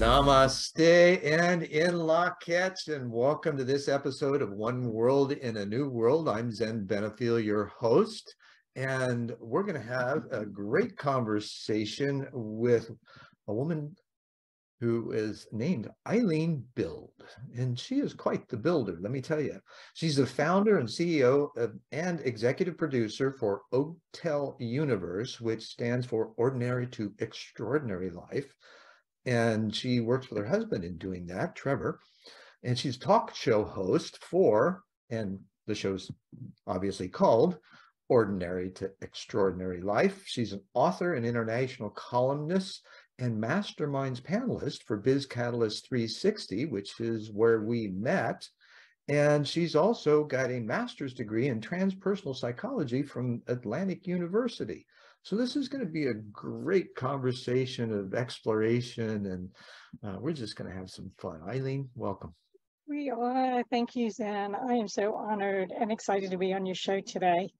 Namaste and in Lak'ech, and welcome to this episode of One World in a New World. I'm Zen Benefiel, your host, and we're going to have a great conversation with a woman who is named Eileen Bild, and she is quite the builder, let me tell you. She's the founder and CEO of, and executive producer for OTEL Universe, which stands for Ordinary to Extraordinary Life and she works with her husband in doing that, Trevor. And she's talk show host for, and the show's obviously called Ordinary to Extraordinary Life. She's an author and international columnist and masterminds panelist for Biz Catalyst 360, which is where we met. And she's also got a master's degree in transpersonal psychology from Atlantic University. So this is going to be a great conversation of exploration, and uh, we're just going to have some fun. Eileen, welcome. We are. Thank you, Zen. I am so honored and excited to be on your show today.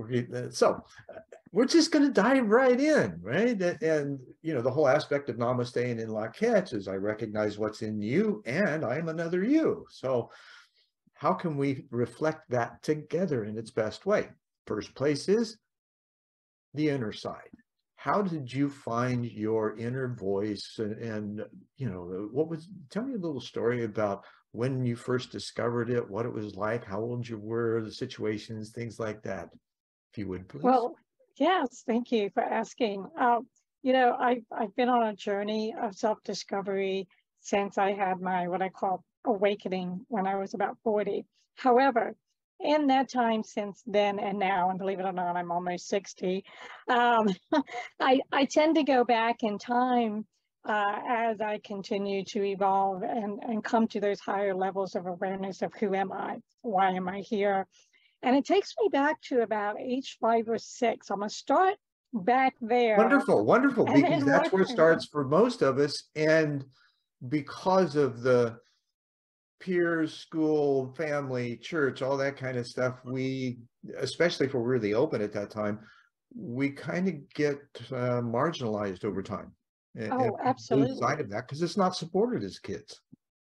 Uh, so uh, we're just going to dive right in, right? And, you know, the whole aspect of namaste and in Lak'ech is I recognize what's in you and I am another you. So how can we reflect that together in its best way? First place is the inner side. How did you find your inner voice and, and, you know what was tell me a little story about when you first discovered it what it was like how old you were the situations things like that if you would please. Well yes thank you for asking. Um, you know I've, i've been on a journey of self-discovery since i had my what i call awakening when i was about 40 however in that time since then and now, and believe it or not, I'm almost 60, um, I, I tend to go back in time uh, as I continue to evolve and, and come to those higher levels of awareness of who am I, why am I here? And it takes me back to about age five or six. I'm gonna start back there. Wonderful, wonderful, because that's where it starts for most of us. And because of the peers, school, family, church, all that kind of stuff, we, especially if we're really open at that time, we kind of get uh, marginalized over time. And, oh, absolutely. Side of that because it's not supported as kids.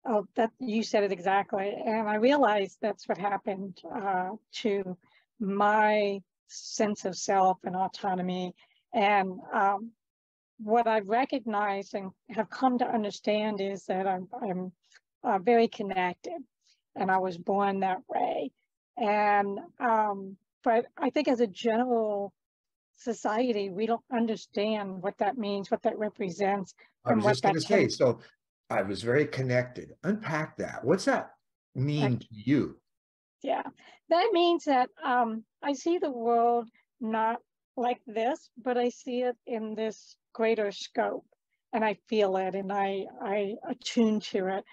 Oh, that you said it exactly, and I realized that's what happened uh, to my sense of self and autonomy, and um, what I've recognized and have come to understand is that I'm, I'm uh, very connected, and I was born that way. And um, but I think as a general society, we don't understand what that means, what that represents. I was just going to say, so I was very connected. Unpack that. What's that mean to you? Yeah, that means that um, I see the world not like this, but I see it in this greater scope, and I feel it, and I I attune to it.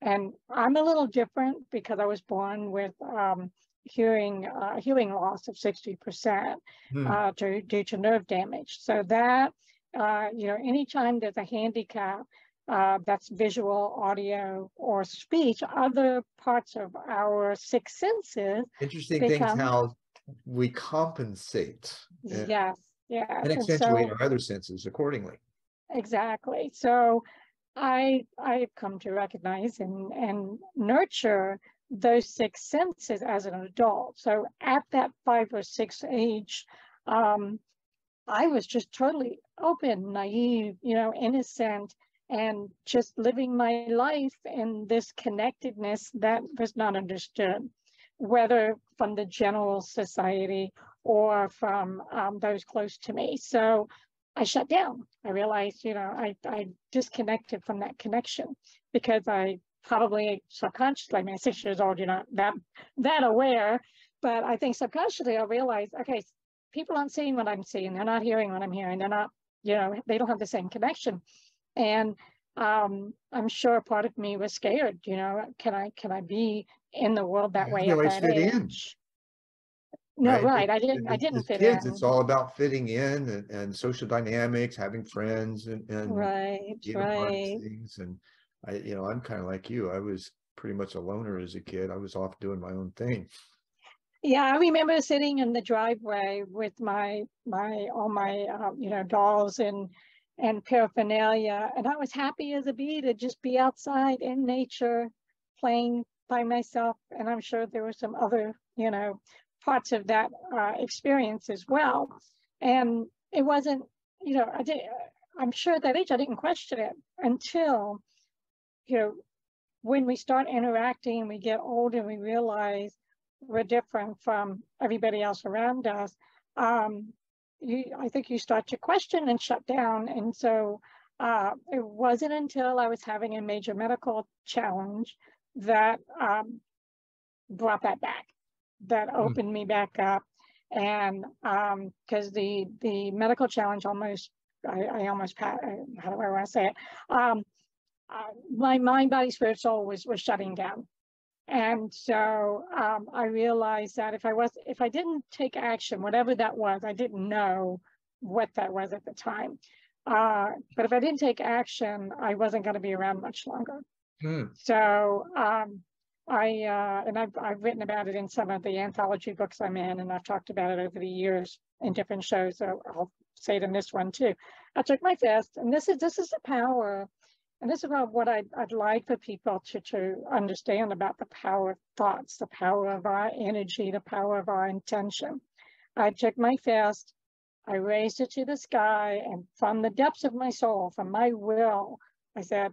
And I'm a little different because I was born with um, hearing uh, hearing loss of 60% hmm. uh, due, due to nerve damage. So that, uh, you know, anytime there's a handicap, uh, that's visual, audio, or speech, other parts of our six senses. Interesting become, things how we compensate. Yes, yes. And accentuate so, our other senses accordingly. Exactly. So I I've come to recognize and and nurture those six senses as an adult. So at that five or six age, um, I was just totally open, naive, you know, innocent, and just living my life in this connectedness that was not understood, whether from the general society or from um, those close to me. So I shut down. I realized, you know, I, I disconnected from that connection because I probably subconsciously, I mean, six years old, you're not that, that aware, but I think subconsciously I realized, okay, people aren't seeing what I'm seeing. They're not hearing what I'm hearing. They're not, you know, they don't have the same connection. And um, I'm sure part of me was scared, you know, can I, can I be in the world that way at that age? No, right. right. I didn't. I didn't fit kids, in. It's all about fitting in and, and social dynamics, having friends, and, and right, right. Things. And I, you know, I'm kind of like you. I was pretty much a loner as a kid. I was off doing my own thing. Yeah, I remember sitting in the driveway with my my all my uh, you know dolls and and paraphernalia. And I was happy as a bee to just be outside in nature, playing by myself. And I'm sure there were some other, you know, parts of that uh, experience as well. And it wasn't, you know, I did. I'm sure at that age I didn't question it until, you know, when we start interacting, we get older, and we realize we're different from everybody else around us. Um, you, I think you start to question and shut down. And so uh, it wasn't until I was having a major medical challenge that um, brought that back, that hmm. opened mm. me back up. And because um, the the medical challenge almost, I, I almost, how do I want to say it? Um, uh, my mind, body, spirit, soul was was shutting down. And so um, I realized that if I was, if I didn't take action, whatever that was, I didn't know what that was at the time. Uh, but if I didn't take action, I wasn't going to be around much longer. Hmm. So um, I, uh, and I've, I've written about it in some of the anthology books I'm in, and I've talked about it over the years in different shows. So I'll say it in this one too. I took my fist, and this is this is the power and this is about what I'd, I'd like for people to, to understand about the power of thoughts, the power of our energy, the power of our intention. I took my fist, I raised it to the sky, and from the depths of my soul, from my will, I said,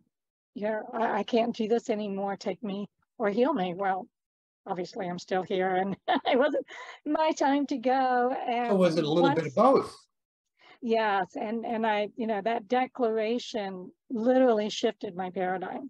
yeah, I, I can't do this anymore. Take me or heal me. Well, obviously I'm still here and it wasn't my time to go. And so was it a little once, bit of both? Yes, and and I, you know, that declaration literally shifted my paradigm,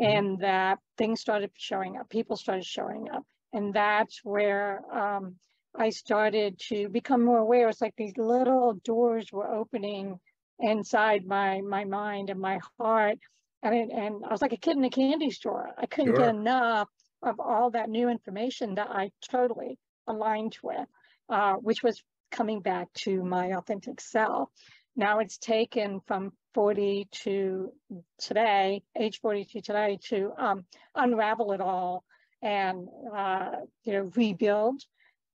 mm-hmm. and that things started showing up, people started showing up, and that's where um, I started to become more aware. It's like these little doors were opening inside my my mind and my heart, and and I was like a kid in a candy store. I couldn't sure. get enough of all that new information that I totally aligned with, uh, which was coming back to my authentic self. Now it's taken from 40 to today, age 40 to today, to um, unravel it all and uh, you know rebuild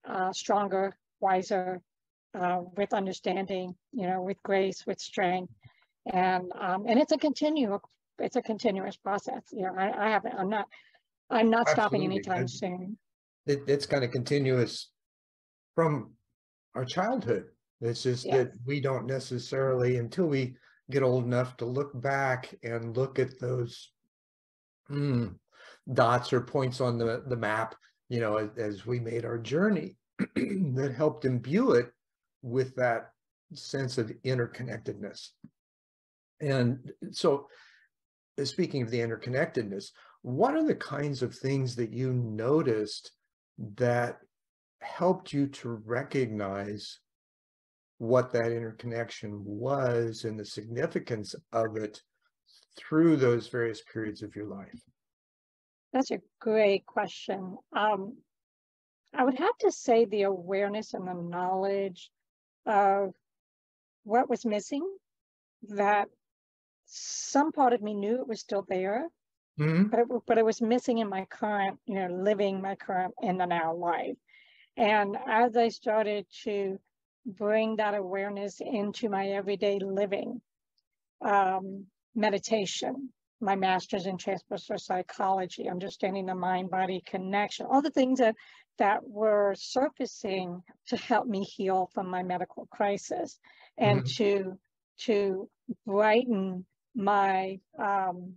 uh, stronger, wiser, uh, with understanding, you know, with grace, with strength, and um, and it's a continual, it's a continuous process. You know, I, I haven't, I'm not, I'm not Absolutely. stopping anytime it's, soon. It, it's kind of continuous from our childhood. It's just that we don't necessarily, until we get old enough to look back and look at those mm, dots or points on the, the map, you know, as, as we made our journey that helped imbue it with that sense of interconnectedness. And so, speaking of the interconnectedness, what are the kinds of things that you noticed that helped you to recognize what that interconnection was and the significance of it through those various periods of your life? That's a great question. Um, I would have to say the awareness and the knowledge of what was missing, that some part of me knew it was still there, mm-hmm. but, it, but it was missing in my current, you know, living my current in the now life. And as I started to bring that awareness into my everyday living, um, meditation, my master's in transpersonal psychology, understanding the mind body connection, all the things that, that were surfacing to help me heal from my medical crisis and mm-hmm. to, to brighten my um,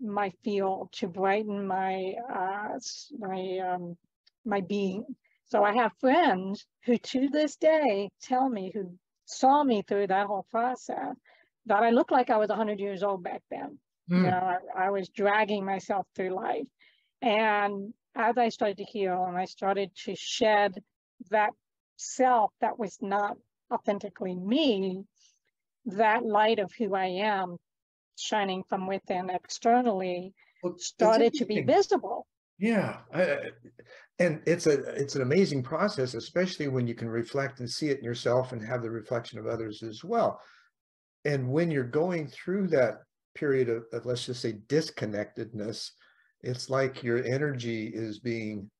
my field to brighten my uh, my um, my being so I have friends who to this day tell me, who saw me through that whole process, that I looked like I was 100 years old back then. Mm. You hmm. know, I, I was dragging myself through life. And as I started to heal and I started to shed that self that was not authentically me, that light of who I am shining from within externally well, started to be visible. Yeah, I, and it's a it's an amazing process, especially when you can reflect and see it in yourself and have the reflection of others as well. And when you're going through that period of, of let's just say disconnectedness, it's like your energy is being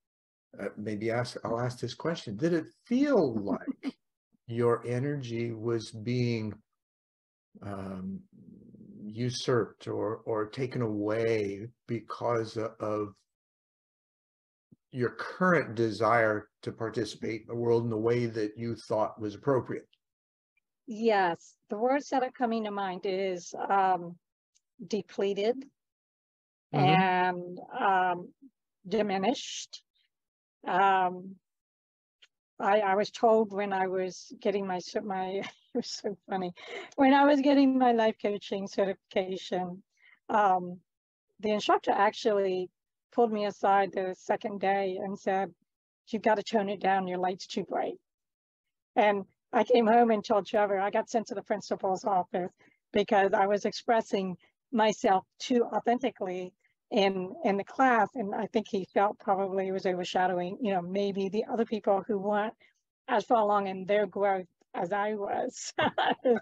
uh, maybe ask I'll ask this question: Did it feel like your energy was being um, usurped or or taken away because of your current desire to participate in the world in the way that you thought was appropriate. Yes, the words that are coming to mind is um, depleted Mhm. and um, diminished. Um, I, I was told when I was getting my my it was so funny when I was getting my life coaching certification. Um, the instructor actually pulled me aside the second day and said, "You've got to tone it down. Your light's too bright." And I came home and told Trevor I got sent to the principal's office because I was expressing myself too authentically in in the class and i think he felt probably was overshadowing you know maybe the other people who weren't as far along in their growth as i was i was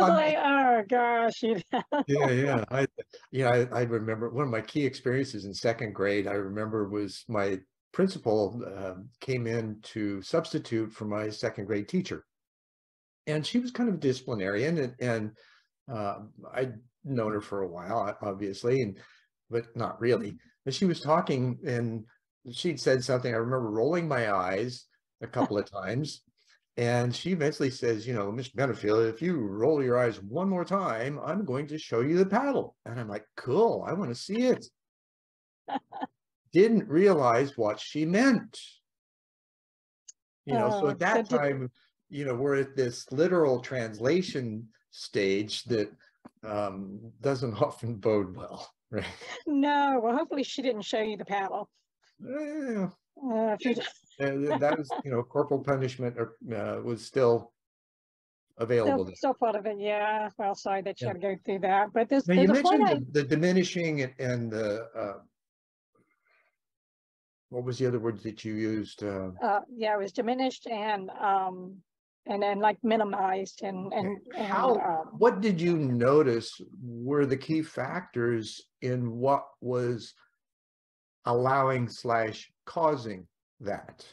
Um, like oh gosh you know Yeah, yeah. I, yeah, I, I remember one of my key experiences in second grade. I remember was my principal um, came in to substitute for my second grade teacher, and she was kind of a disciplinarian, and and uh, I'd known her for a while, obviously, and but not really. But she was talking, and she'd said something. I remember rolling my eyes a couple of times. And she eventually says, you know, Mr. Benefiel, if you roll your eyes one more time, I'm going to show you the paddle. And I'm like, cool, I want to see it. Didn't realize what she meant. You know, so Oh, at that time, you know, we're at this literal translation stage that um, doesn't often bode well, right? no well hopefully she didn't show you the paddle Eh, uh, and that was, you know, corporal punishment or, uh, was still available. still, still part of it yeah well sorry that you Yeah. had to go through that but there's, Now, you there's a point mentioned I, the, the diminishing and- and the, uh, what was the other word that you used? Uh, uh, yeah it was diminished and um and then like minimized and and, and how, um, what did you notice were the key factors in what was allowing slash causing that?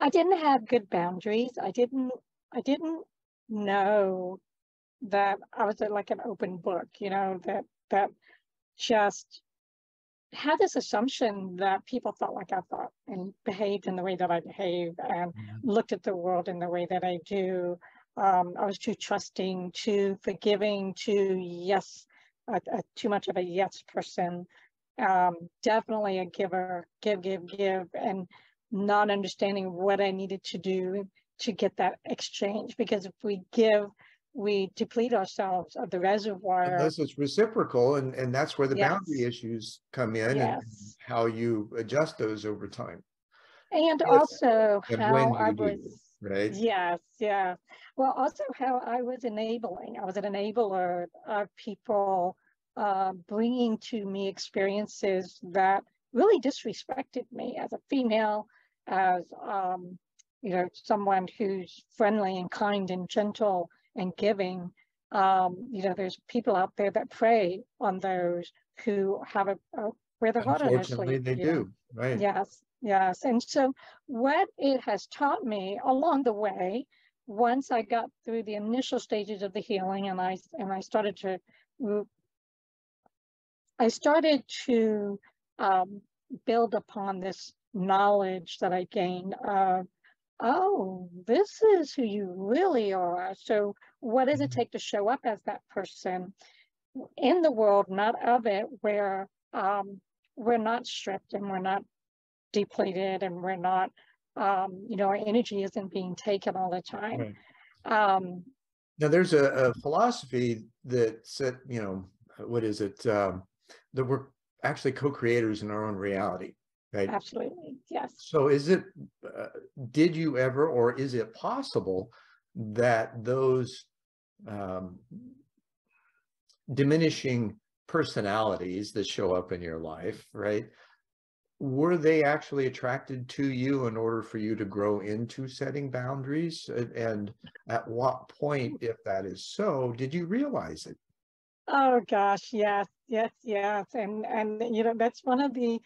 I didn't have good boundaries. I didn't I didn't know that I was like an open book, you know, that that just had this assumption that people thought like I thought and behaved in the way that I behave and Mhm. looked at the world in the way that I do. Um, I was too trusting, too forgiving, too yes, too much of a yes person. Um, definitely a giver, give, give, give, and not understanding what I needed to do to get that exchange. Because if we give, we deplete ourselves of the reservoir. Unless it's reciprocal and, and that's where the boundary issues come in and how you adjust those over time, And Yes, also and how I do, was, right? yes, yeah. Well, also how I was enabling. I was an enabler of people uh, bringing to me experiences that really disrespected me as a female, as um, you know, someone who's friendly and kind and gentle and giving. Um, you know, there's people out there that prey on those who have a, a where the on their Unfortunately, they know. do, right? Yes, yes. And so what it has taught me along the way, once I got through the initial stages of the healing and I and I started to I started to um, build upon this knowledge that I gained of, oh, this is who you really are. So what does it Mhm. take to show up as that person in the world, not of it, where um, we're not stripped and we're not depleted and we're not, um, you know, our energy isn't being taken all the time. Right. Um, Now, there's a, a philosophy that said, you know, what is it? Um, that we're actually co-creators in our own reality, right? absolutely, yes. So is it, uh, did you ever, or is it possible that those um, diminishing personalities that show up in your life, right? Were they actually attracted to you in order for you to grow into setting boundaries? And- And at what point, if that is so, did you realize it? Oh gosh, yes, yes, yes. And and you know, that's one of the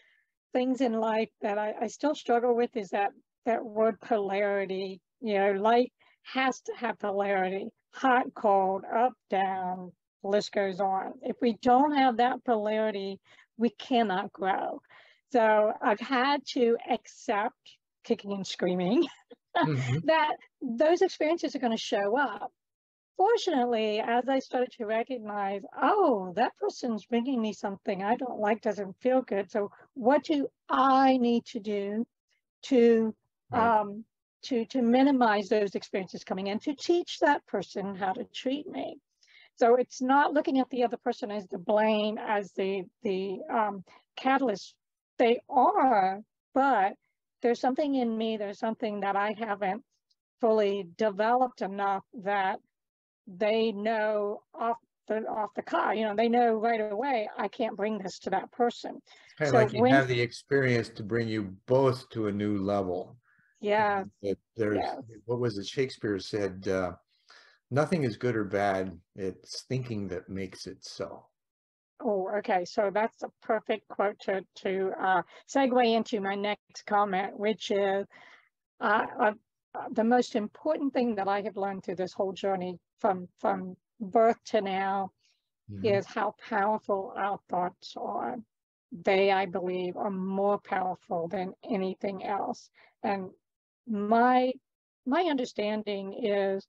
things in life that I, I still struggle with is that that word polarity. You know, light has to have polarity. hot, cold, up, down, list goes on. If we don't have that polarity, we cannot grow. So I've had to accept kicking and screaming mm-hmm. that those experiences are going to show up. Fortunately, as I started to recognize, oh, that person's bringing me something I don't like, doesn't feel good. So what do I need to do to right. um, to to minimize those experiences coming in to teach that person how to treat me? So it's not looking at the other person as the blame, as the the um, catalyst. They are, but there's something in me. There's something that I haven't fully developed enough that they know off the off the car. You know, they know right away. I can't bring this to that person. Kind of so like you when, have the experience to bring you both to a new level. Yeah. There's what was it? Shakespeare said. Uh, nothing is good or bad. It's thinking that makes it so. Oh, okay. So that's a perfect quote to, to uh, segue into my next comment, which is uh, uh, the most important thing that I have learned through this whole journey from, from birth to now mm-hmm. is how powerful our thoughts are. They, I believe, are more powerful than anything else. And my my understanding is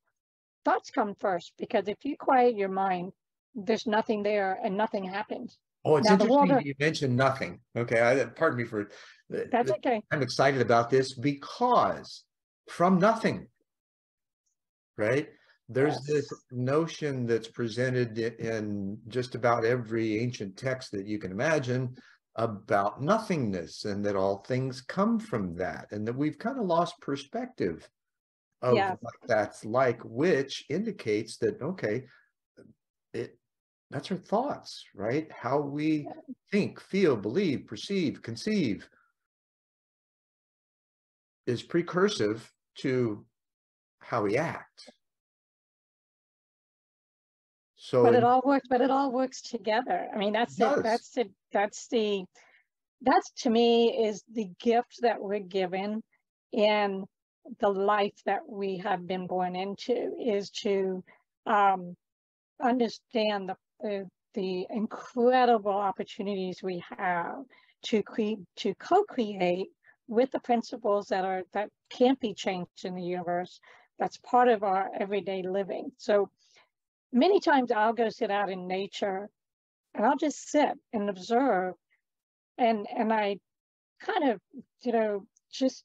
thoughts come first because if you quiet your mind, there's nothing there and nothing happens. Oh, it's now, interesting you mentioned nothing. Okay, I, pardon me for that's okay. I'm excited about this because from nothing, right? There's yes. this notion that's presented in just about every ancient text that you can imagine about nothingness and that all things come from that and that we've kind of lost perspective of yeah. what that's like, which indicates that, okay, it that's our thoughts, right? How we yeah. think, feel, believe, perceive, conceive is precursive to how we act. So but it all works, but it all works together. I mean, that's it. That's the that's the that's to me is the gift that we're given in the life that we have been born into is to um, understand the, the, the incredible opportunities we have to create to co-create with the principles that are that can't be changed in the universe that's part of our everyday living so many times i'll go sit out in nature and i'll just sit and observe and and i kind of you know just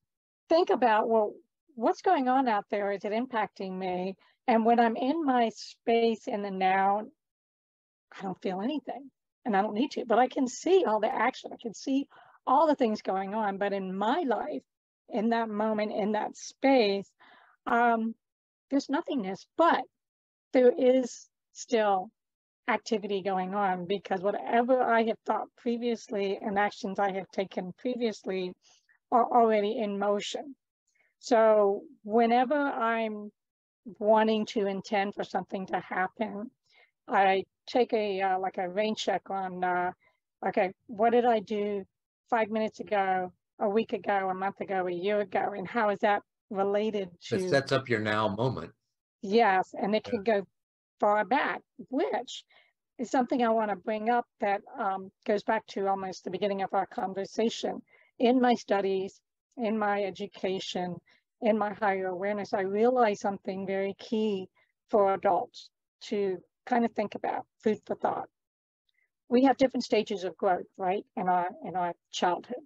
think about well what's going on out there? Is it impacting me? And when I'm in my space in the now, I don't feel anything and I don't need to, but I can see all the action. I can see all the things going on. But in my life, in that moment, in that space, um, there's nothingness, but there is still activity going on because whatever I have thought previously and actions I have taken previously are already in motion. So whenever I'm wanting to intend for something to happen, I take a uh, like a rain check on, uh, okay, what did I do five minutes ago, a week ago, a month ago, a year ago, and how is that related to? It sets up your now moment. Yes, and it yeah. can go far back, which is something I want to bring up that um, goes back to almost the beginning of our conversation. In my studies, in my education, in my higher awareness, I realized something very key for adults to kind of think about, food for thought. We have different stages of growth, right, in our in our childhood.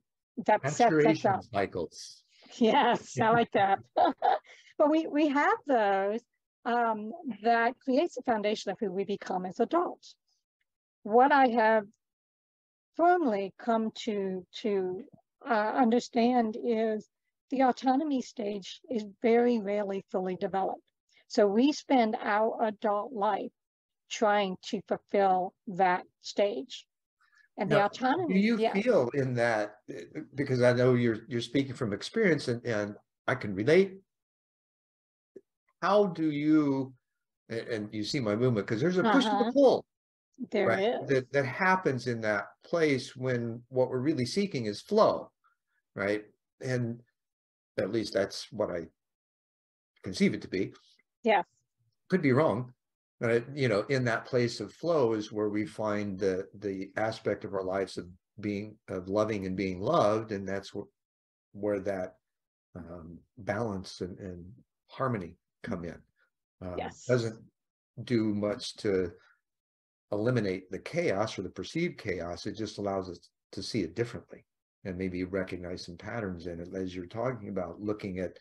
That sets us up. cycles. Yes, I like that. but we we have those um, that creates the foundation of who we become as adults. What I have firmly come to to uh, understand is the autonomy stage is very rarely fully developed. So we spend our adult life trying to fulfill that stage. And now, the autonomy. Do you yeah. feel in that because I know you're you're speaking from experience and, and I can relate. How do you and you see my movement because there's a push uh-huh. and a pull there right, is. That, that happens in that place when what we're really seeking is flow right and at least that's what I conceive it to be. Yeah. could be wrong. But you know, in that place of flow is where we find the the aspect of our lives of being of loving and being loved, and that's where where that um, balance and, and harmony come in. Um, Yes. Doesn't do much to eliminate the chaos or the perceived chaos. It just allows us to see it differently and maybe recognize some patterns in it as you're talking about looking at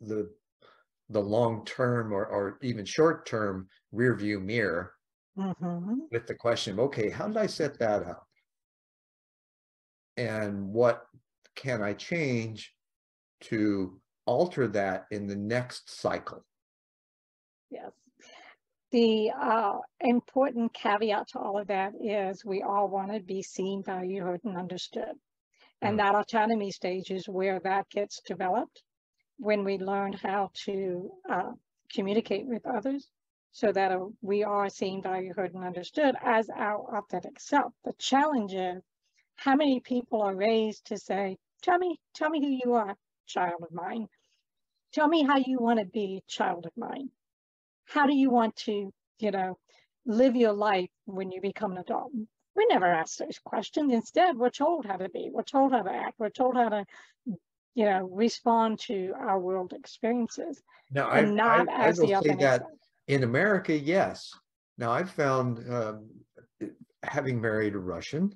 the the long term or, or even short term rear view mirror Mhm. with the question of okay how did i set that up and what can i change to alter that in the next cycle Yes. The uh, important caveat to all of that is we all want to be seen, valued, heard, and understood. And Mm. that autonomy stage is where that gets developed when we learn how to uh, communicate with others so that uh, we are seen, valued, heard, and understood as our authentic self. The challenge is how many people are raised to say, Tell me, tell me who you are, child of mine. Tell me how you want to be, child of mine. How do you want to, you know, live your life when you become an adult? We never ask those questions. Instead, we're told how to be, we're told how to act, we're told how to, you know, respond to our world experiences now i not I, I as will the say that in america yes. Now i've found um, having married a russian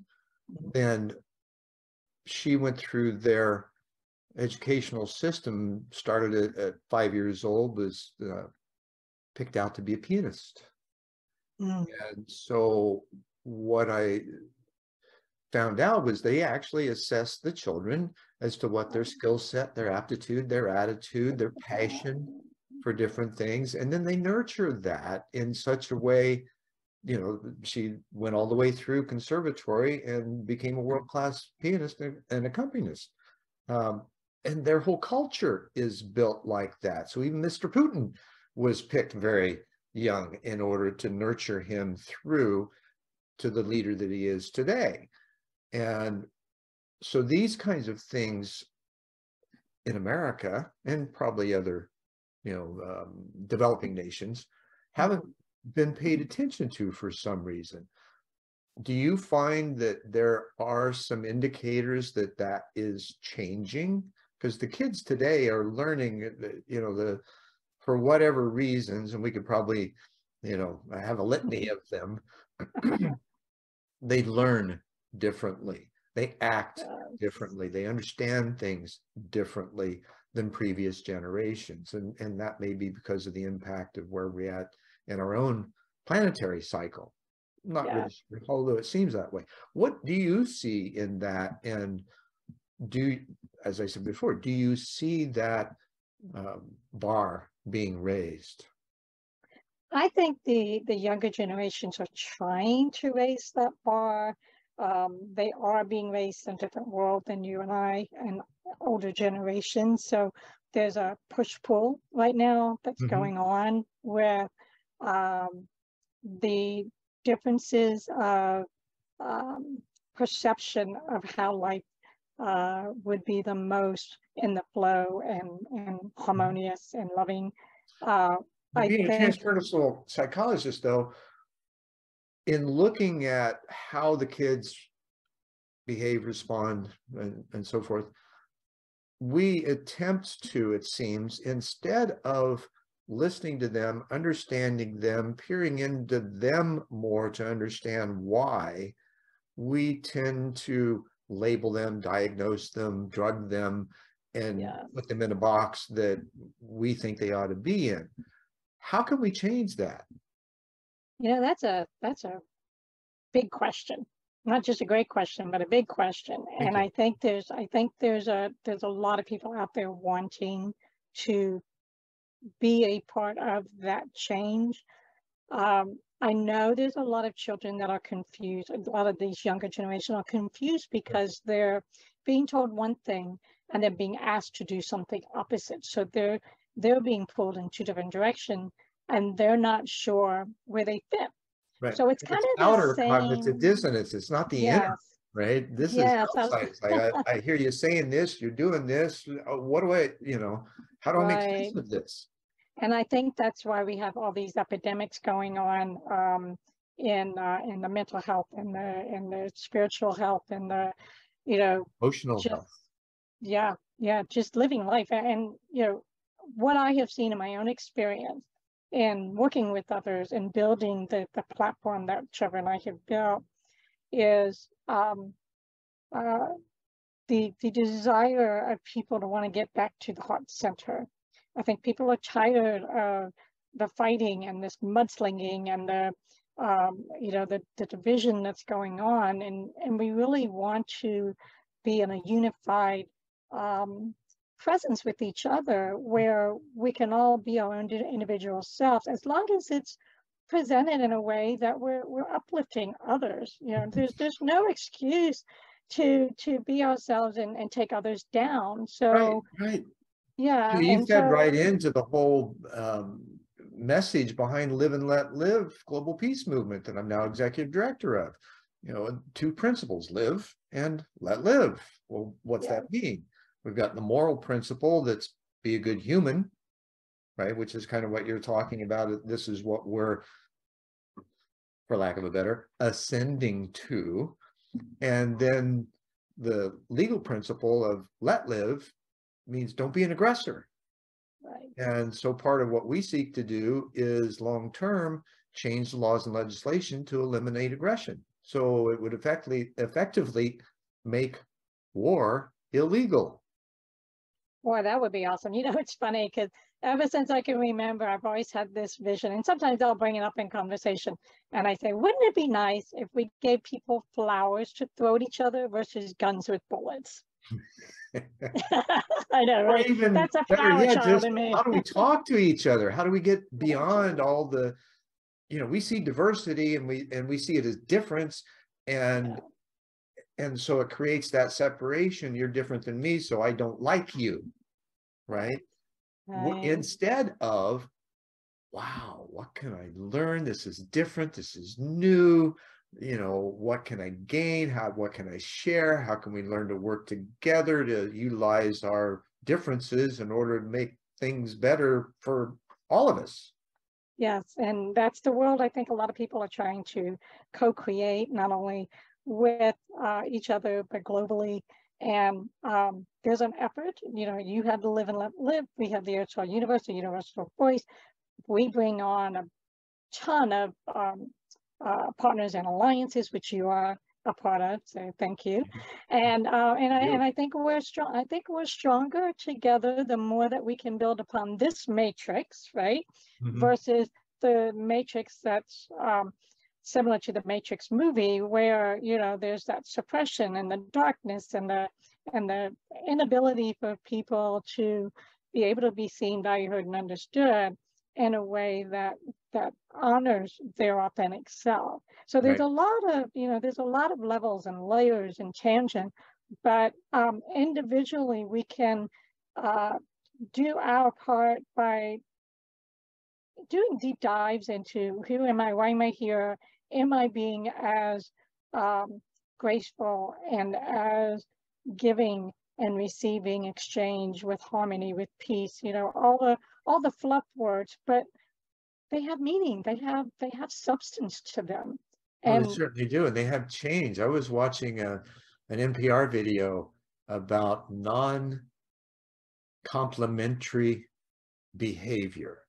then she went through their educational system started at, at five years old was uh, picked out to be a pianist. Mm, and so what i found out was they actually assessed the children as to what their skill set their aptitude their attitude their passion for different things and then they nurture that in such a way you know she went all the way through conservatory and became a world-class pianist and, and accompanist. Um, and their whole culture is built like that. So even mr putin was picked very young in order to nurture him through to the leader that he is today. And so these kinds of things in america and probably other you know um, developing nations haven't been paid attention to for some reason. Do you find that there are some indicators that that is changing because the kids today are learning you know the for whatever reasons and we could probably you know have a litany of them they learn differently. They act differently. They understand things differently than previous generations and and that may be because of the impact of where we're at in our own planetary cycle. Not Yeah. really although it seems that way. What do you see in that and do as i said before do you see that um, bar being raised I think the the younger generations are trying to raise that bar. Um, they are being raised in a different world than you and I and older generations. So there's a push pull right now that's Mhm. going on where um, the differences of um, perception of how life uh, would be the most in the flow and, and harmonious and loving. Uh, I being a think- transpersonal psychologist though in looking at how the kids behave respond and, and so forth we attempt to it seems instead of listening to them understanding them peering into them more to understand why we tend to label them diagnose them drug them and Yeah. put them in a box that we think they ought to be in how can we change that You know, that's a that's a big question. Not just a great question, but a big question. Thank and you. I think there's I think there's a there's a lot of people out there wanting to be a part of that change. Um, I know there's a lot of children that are confused. A lot of these younger generation are confused because they're being told one thing and they're being asked to do something opposite. So they're they're being pulled in two different directions and they're not sure where they fit. right. So it's kind of the outer cognitive dissonance. It's not the inner Yes, right? This Yes, is was- outside like I, I hear you saying this you're doing this uh, what do i you know how do i make sense of this And I think that's why we have all these epidemics going on um, in uh, in the mental health and the in the spiritual health and the you know Emotional just health. yeah yeah just living life and, and you know what I have seen in my own experience in working with others and building the the platform that Trevor and I have built is um, uh, the the desire of people to want to get back to the heart center. I think people are tired of the fighting and this mudslinging and the um, you know the the division that's going on, and and we really want to be in a unified um, presence with each other where we can all be our own individual selves as long as it's presented in a way that we're we're uplifting others. You know there's there's no excuse to to be ourselves and, and take others down. So Right, right. Yeah You and fed so- right into the whole um, message behind Live and Let Live Global Peace Movement that I'm now executive director of. You know, two principles, live and let live. Well, what's Yeah. that mean? We've got the moral principle that's be a good human, right? Which is kind of what you're talking about. This is what we're, for lack of a better, ascending to. And then the legal principle of let live means don't be an aggressor. right And so part of what we seek to do is long-term change the laws and legislation to eliminate aggression. So it would effectively effectively make war illegal. Boy, that would be awesome. You know, it's funny because ever since I can remember, I've always had this vision, and sometimes I'll bring it up in conversation. And I say, wouldn't it be nice if we gave people flowers to throw at each other versus guns with bullets? I know, right? even That's a yet, child just in me. how do we talk to each other? How do we get beyond all the, you know, we see diversity and we and we see it as difference and and so it creates that separation. You're different than me, so I don't like you. Right? Right. instead of wow what can i learn this is different this is new you know what can i gain how what can i share how can we learn to work together to utilize our differences in order to make things better for all of us Yes, and that's the world I think a lot of people are trying to co-create, not only with uh, each other, but globally. And um, there's an effort, you know, you have the Live and Let Live, we have the Universe, the Universal Voice. We bring on a ton of um, uh, partners and alliances, which you are a part of, so thank you. And uh, and I and I think we're strong. I think we're stronger together the more that we can build upon this matrix, right? versus the matrix that's um, similar to the matrix movie where you know there's that suppression and the darkness and the and the inability for people to be able to be seen valued heard and understood in a way that that honors their authentic self so there's Right. a lot of you know there's a lot of levels and layers and tangent but um, individually we can uh, do our part by doing deep dives into who am I, why am I here, am I being as um, graceful and as giving and receiving exchange with harmony, with peace, you know, all the all the fluff words, but they have meaning, they have they have substance to them. Oh, And they certainly do, and they have change. I was watching a an NPR video about non-complementary behavior.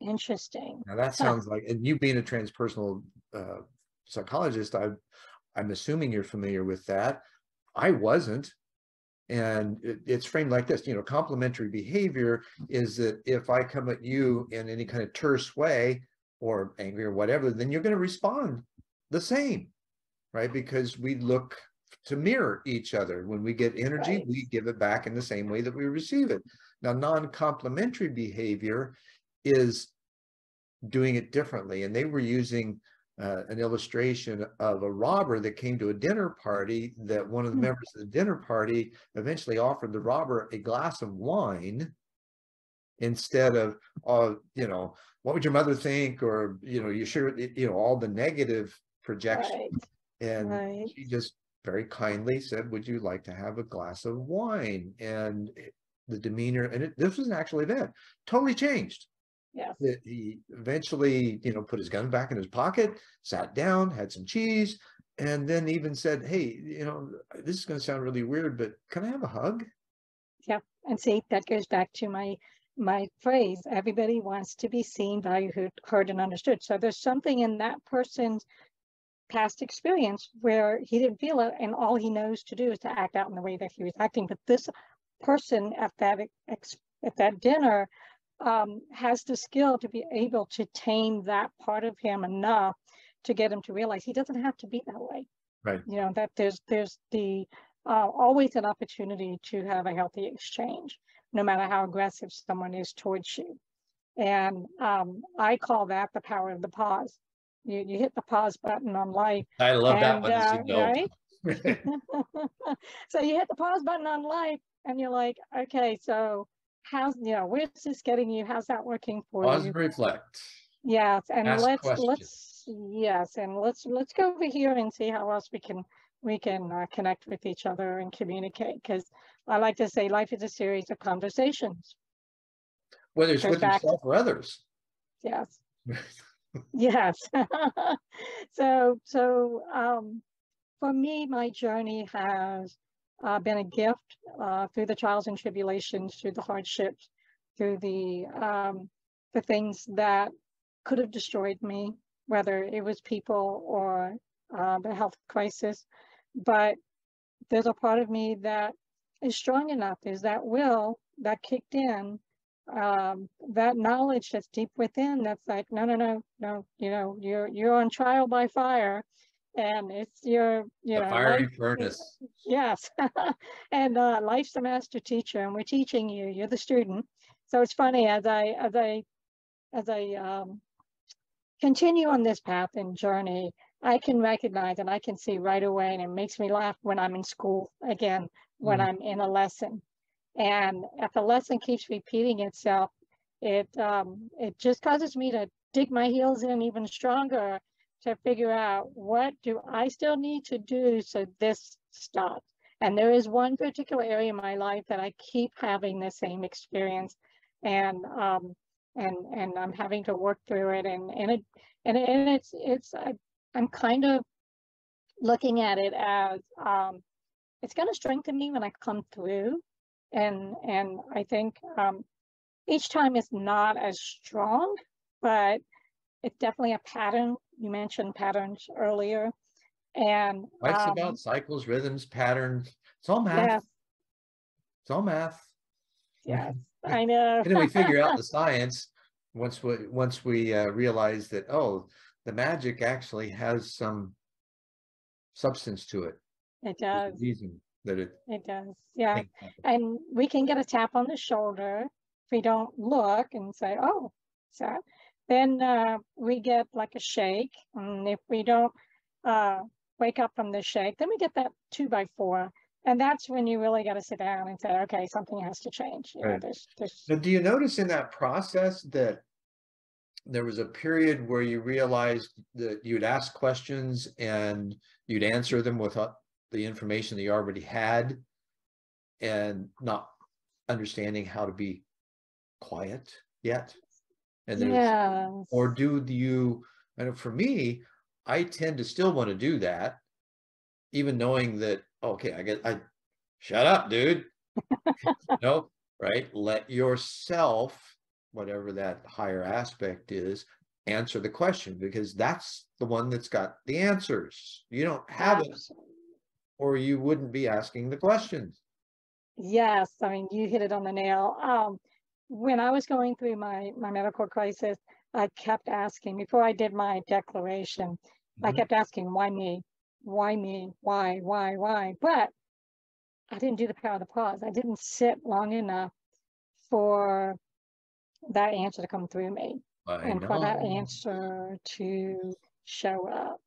interesting. Now that sounds like, and you being a transpersonal uh, psychologist, I, I'm assuming you're familiar with that. I wasn't. And it, it's framed like this, you know, complementary behavior is that if I come at you in any kind of terse way or angry or whatever, then you're going to respond the same, right? Because we look to mirror each other. When we get energy, Right. we give it back in the same way that we receive it. Now, non-complementary behavior is doing it differently. And they were using uh, an illustration of a robber that came to a dinner party that one of the Hmm. members of the dinner party eventually offered the robber a glass of wine instead of, uh, you know, what would your mother think? Or, you know, you sure, you know, all the negative projections Right, And right. she just very kindly said, would you like to have a glass of wine? And the demeanor, and it, this was an actual event, totally changed. That he eventually, you know, put his gun back in his pocket, sat down, had some cheese, and then even said, Hey, you know, this is going to sound really weird, but can I have a hug? Yeah, and see, that goes back to my my phrase. Everybody wants to be seen, valued, heard, and understood. So there's something in that person's past experience where he didn't feel it, and all he knows to do is to act out in the way that he was acting. But this person at that ex, at that dinner um, has the skill to be able to tame that part of him enough to get him to realize he doesn't have to be that way. Right. You know that there's there's the uh, always an opportunity to have a healthy exchange, no matter how aggressive someone is towards you. And um, I call that the power of the pause. You, you hit the pause button on life. I love that one. uh, as you know. right? so you hit the pause button on life and you're like, okay, so how's, you know, where's this getting you? How's that working for Pause you? and reflect. Yes, and Ask let's, questions. let's, yes, and let's, let's go over here and see how else we can, we can uh, connect with each other and communicate. Because I like to say life is a series of conversations. Whether it's with back- yourself or others. Yes. Yes. so, so um, for me, my journey has uh, been a gift uh, through the trials and tribulations, through the hardships, through the um, the things that could have destroyed me, whether it was people or uh, the health crisis. But there's a part of me that is strong enough. Is that will that kicked in um, that knowledge that's deep within that's like no no no no you know you're you're on trial by fire and it's your you The know fiery life- furnace. yes and uh, life's the master teacher and we're teaching you you're the student so it's funny as i as i as i um, continue on this path and journey i can recognize and i can see right away and it makes me laugh when i'm in school again when Mhm. i'm in a lesson and if the lesson keeps repeating itself it um, it just causes me to dig my heels in even stronger to figure out what do I still need to do so this stops. And there is one particular area in my life that I keep having the same experience, and um, and and I'm having to work through it, and and it and, it, and it's it's I, I'm kind of looking at it as um, it's going to strengthen me when I come through, and and I think um, each time is not as strong, but it's definitely a pattern. You mentioned patterns earlier, and Life's um, about cycles, rhythms, patterns. It's all math. yes, It's all math. yes, I know. and then we figure out the science once we once we uh, realize that oh the magic actually has some substance to it it does. reason that it It does. Yeah, and we can get a tap on the shoulder if we don't look and say, "Oh, so." Then uh, we get like a shake, and if we don't uh, wake up from the shake, then we get that two by four, and that's when you really got to sit down and say, "Okay, something has to change." You know, Right. there's, there's, Now, do you notice in that process that there was a period where you realized that you'd ask questions and you'd answer them with uh, the information that you already had and not understanding how to be quiet yet? And there's yeah, or do you and for me i tend to still want to do that even knowing that okay i get i shut up dude. No right? Let yourself whatever that higher aspect is answer the question because that's the one that's got the answers. You don't have it or you wouldn't be asking the questions. Yes, I mean, you hit it on the nail. Um, when I was going through my, my medical crisis, I kept asking, before I did my declaration, I Mhm. kept asking, why me? Why me? Why, why, why? But I didn't do the power of the pause. I didn't sit long enough for that answer to come through me I and for that answer to show up.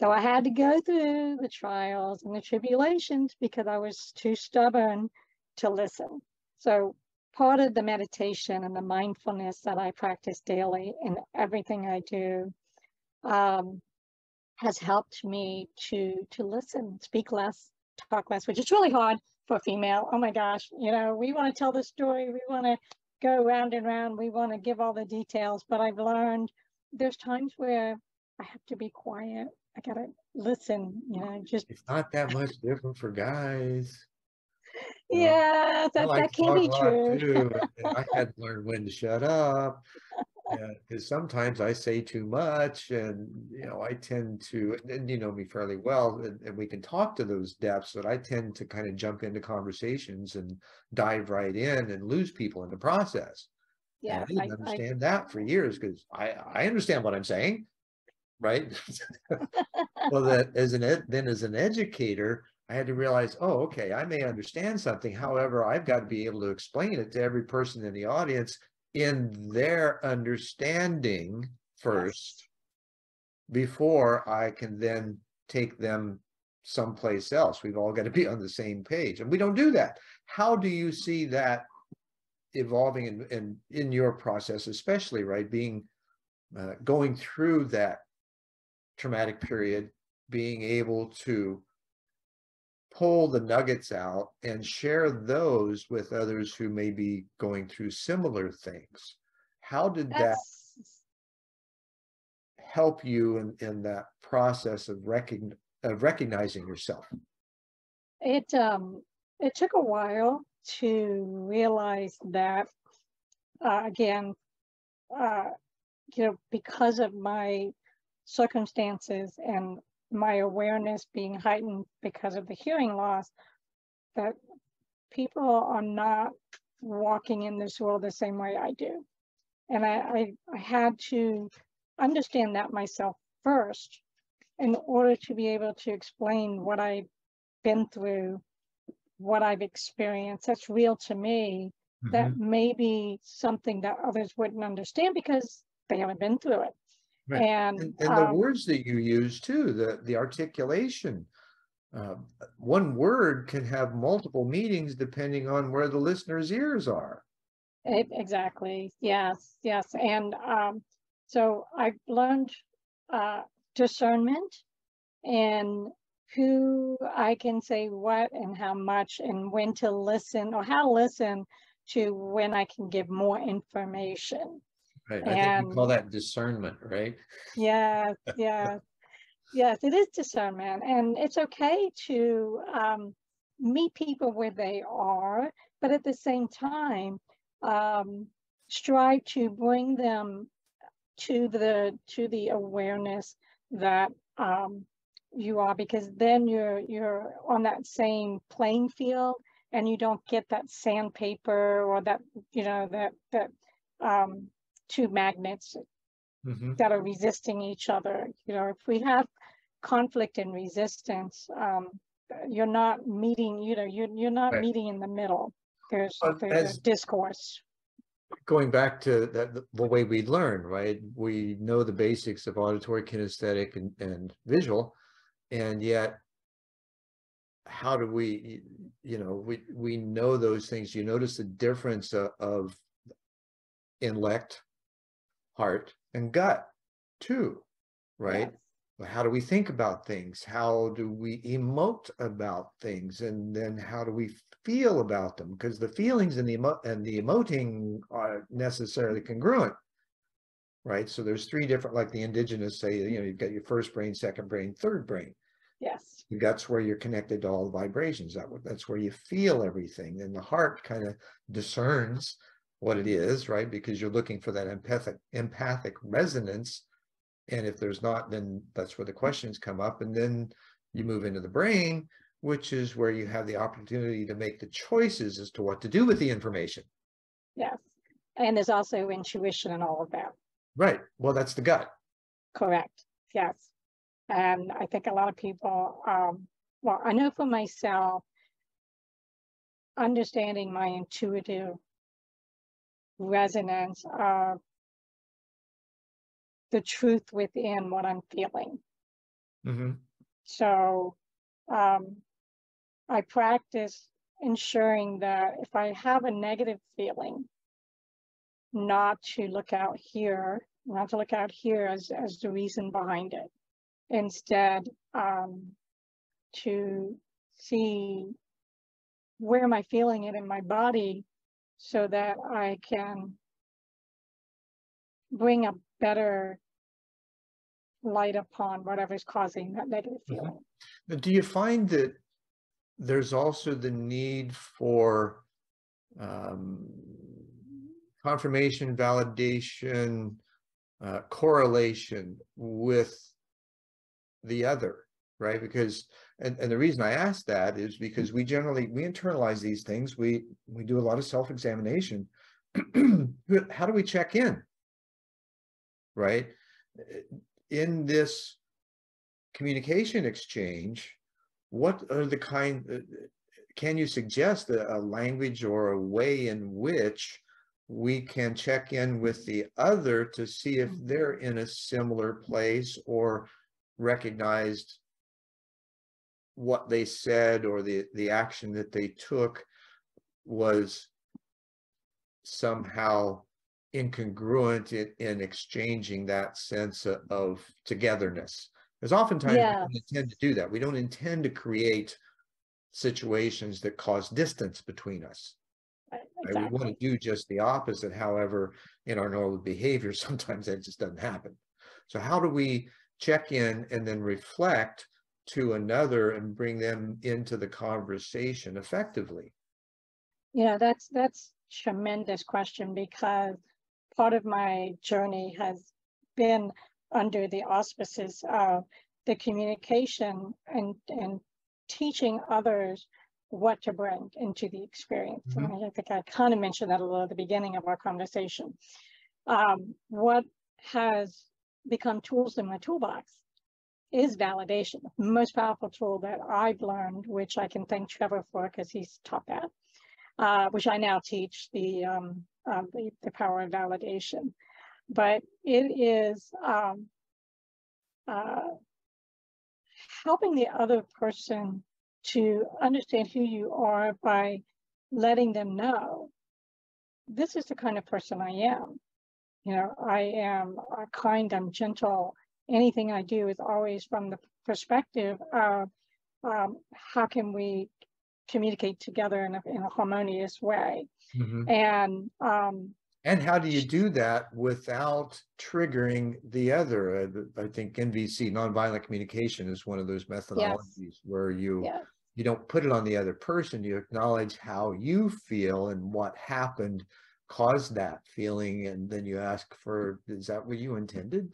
So I had to go through the trials and the tribulations because I was too stubborn to listen. So part of the meditation and the mindfulness that I practice daily in everything I do um, has helped me to to listen, speak less, talk less, which is really hard for a female. Oh my gosh, you know, we want to tell the story, we want to go round and round. We want to give all the details, but I've learned there's times where I have to be quiet. I gotta listen, you know, just It's not that much different for guys. Yeah, that, like that can be true. I had to learn when to shut up. Because sometimes I say too much and, you know, I tend to, and you know me fairly well, and, and we can talk to those depths, but I tend to kind of jump into conversations and dive right in and lose people in the process. And I Yeah, didn't I, I, understand that for years because I, I understand what I'm saying, right? Well, that as an ed, then as an educator, I had to realize, oh, okay, I may understand something. However, I've got to be able to explain it to every person in the audience in their understanding first before I can then take them someplace else. We've all got to be on the same page, and we don't do that. How do you see that evolving in in, in your process, especially right being uh, going through that traumatic period, being able to pull the nuggets out and share those with others who may be going through similar things. How did that help you in, in that process of recogn of recognizing yourself? it, um, it took a while to realize that, uh, again, uh, you know, because of my circumstances and my awareness being heightened because of the hearing loss, that people are not walking in this world the same way I do. And I, I, I had to understand that myself first in order to be able to explain what I've been through, what I've experienced. That's real to me. That Mhm. may be something that others wouldn't understand because they haven't been through it. Right. And, And, and the um, words that you use too, the, the articulation. Uh, one word can have multiple meanings depending on where the listener's ears are. E- Exactly. Yes. Yes. And um, so I've learned uh, discernment and who I can say what and how much and when to listen or how to listen to when I can give more information. Right. I think we call that discernment, right? Yes. Yes. yes. It is discernment, and it's okay to um, meet people where they are, but at the same time, um, strive to bring them to the to the awareness that um, you are because then you're you're on that same playing field and you don't get that sandpaper or that you know that that um, two magnets Mhm. that are resisting each other you know if we have conflict and resistance um, you're not meeting you know you're, you're not Right. meeting in the middle there's But there's as- discourse Going back to that, the- the way we learn, right? We know the basics of auditory, kinesthetic, and, and visual, and yet how do we, you know, we, we know those things. You notice the difference of, of intellect, heart, and gut too, right? Yes. How do we think about things? How do we emote about things? And then how do we feel about them? Because the feelings and the emo- and the emoting are necessarily congruent. Right. So there's three different, like the indigenous say, you know, you've got your first brain, second brain, third brain. yes The gut's where you're connected to all the vibrations. That that's where you feel everything. And the heart kind of discerns what it is, right? Because you're looking for that empathic empathic resonance. And if there's not, then that's where the questions come up. And then you move into the brain, which is where you have the opportunity to make the choices as to what to do with the information. yes and there's also intuition and all of that Right. Well, that's the gut. Correct, yes. And I think a lot of people, um, well, I know for myself, understanding my intuitive resonance of the truth within what I'm feeling. hmm So um, I practice ensuring that if I have a negative feeling, not to look out here, not to look out here as, as the reason behind it. Instead, um, to see where am I feeling it in my body so that I can bring a better light upon whatever's causing that negative Mhm. feeling. But Do you find that there's also the need for um, confirmation, validation, uh, correlation with the other, right? Because and, and the reason I ask that is because we generally we internalize these things. We we do a lot of self-examination. How do we check in? Right? In this communication exchange, what are the kind uh, can you suggest a, a language or a way in which we can check in with the other to see if they're in a similar place or recognized what they said or the the action that they took was somehow incongruent in, in exchanging that sense of, of togetherness because oftentimes we don't intend to do that we don't intend to create situations that cause distance between us Right, right? We want to do just the opposite. However, in our normal behavior, sometimes that just doesn't happen. So how do we check in and then reflect to another and bring them into the conversation effectively? Yeah, that's that's tremendous question because part of my journey has been under the auspices of the communication and and teaching others what to bring into the experience. And I think I kind of mentioned that a little at the beginning of our conversation. Um, what has become tools in my toolbox is validation, the most powerful tool that I've learned, which I can thank Trevor for because he's taught that uh, which I now teach the, um, uh, the the power of validation. But it is um, uh, helping the other person to understand who you are by letting them know this is the kind of person I am. You know, I am uh, kind, I'm gentle. Anything I do is always from the perspective of um, how can we communicate together in a, in a harmonious way. Mhm. And um, And how do you do that without triggering the other? Uh, I think NVC, nonviolent communication, is one of those methodologies where you you don't put it on the other person. You acknowledge how you feel and what happened caused that feeling, and then you ask for, is that what you intended?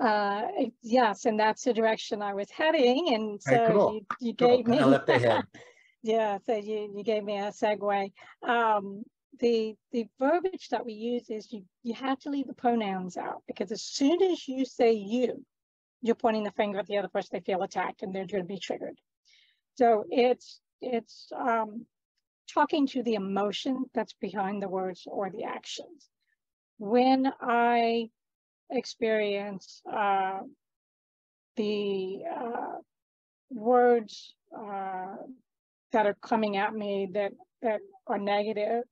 Uh, yes, and that's the direction I was heading. And Hey, come so you, you Come on, gave me, yeah, so you, you gave me a segue. Um, the the verbiage that we use is you you have to leave the pronouns out because as soon as you say you, you're pointing the finger at the other person. They feel attacked and they're going to be triggered. So it's it's um, talking to the emotion that's behind the words or the actions. When I experience uh, the uh, words uh, that are coming at me that that are negative,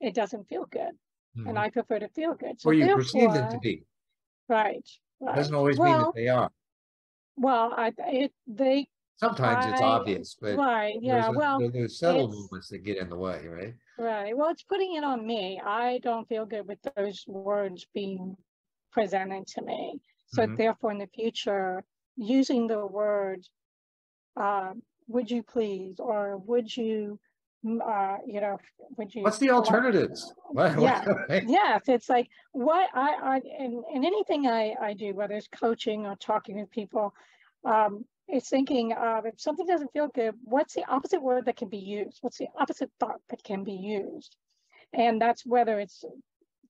it doesn't feel good, and Mhm. I prefer to feel good. So Or you perceive them to be. right, right. Doesn't always mean that they are. well, I it they Sometimes it's obvious, but right, yeah, there's, a- well, there's subtle moments that get in the way, right? Right. Well, it's putting it on me. I don't feel good with those words being presented to me. So Mhm. therefore, in the future, using the word, uh, would you please, or would you, mm, uh, you know, would you? What's the alternatives? What- Yeah. Yes, it's like what I, I, in, in anything I, I do, whether it's coaching or talking with people, um, it's thinking of if something doesn't feel good, what's the opposite word that can be used? What's the opposite thought that can be used? And that's whether it's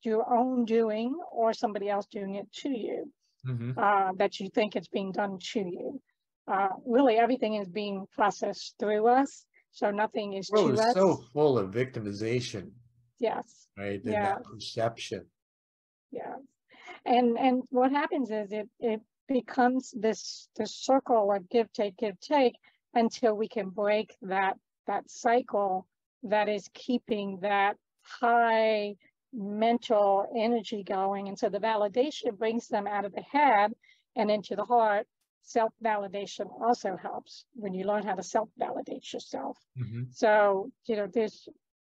your own doing or somebody else doing it to you, Mhm. uh, that you think it's being done to you. Uh, really, everything is being processed through us, so nothing is to is us. so full of victimization, Yes. right? And Yeah. that perception. Yeah. And and what happens is it it becomes this this circle of give take give take until we can break that that cycle that is keeping that high mental energy going and so the validation brings them out of the head and into the heart self validation also helps when you learn how to self validate yourself Mhm. so, you know, there's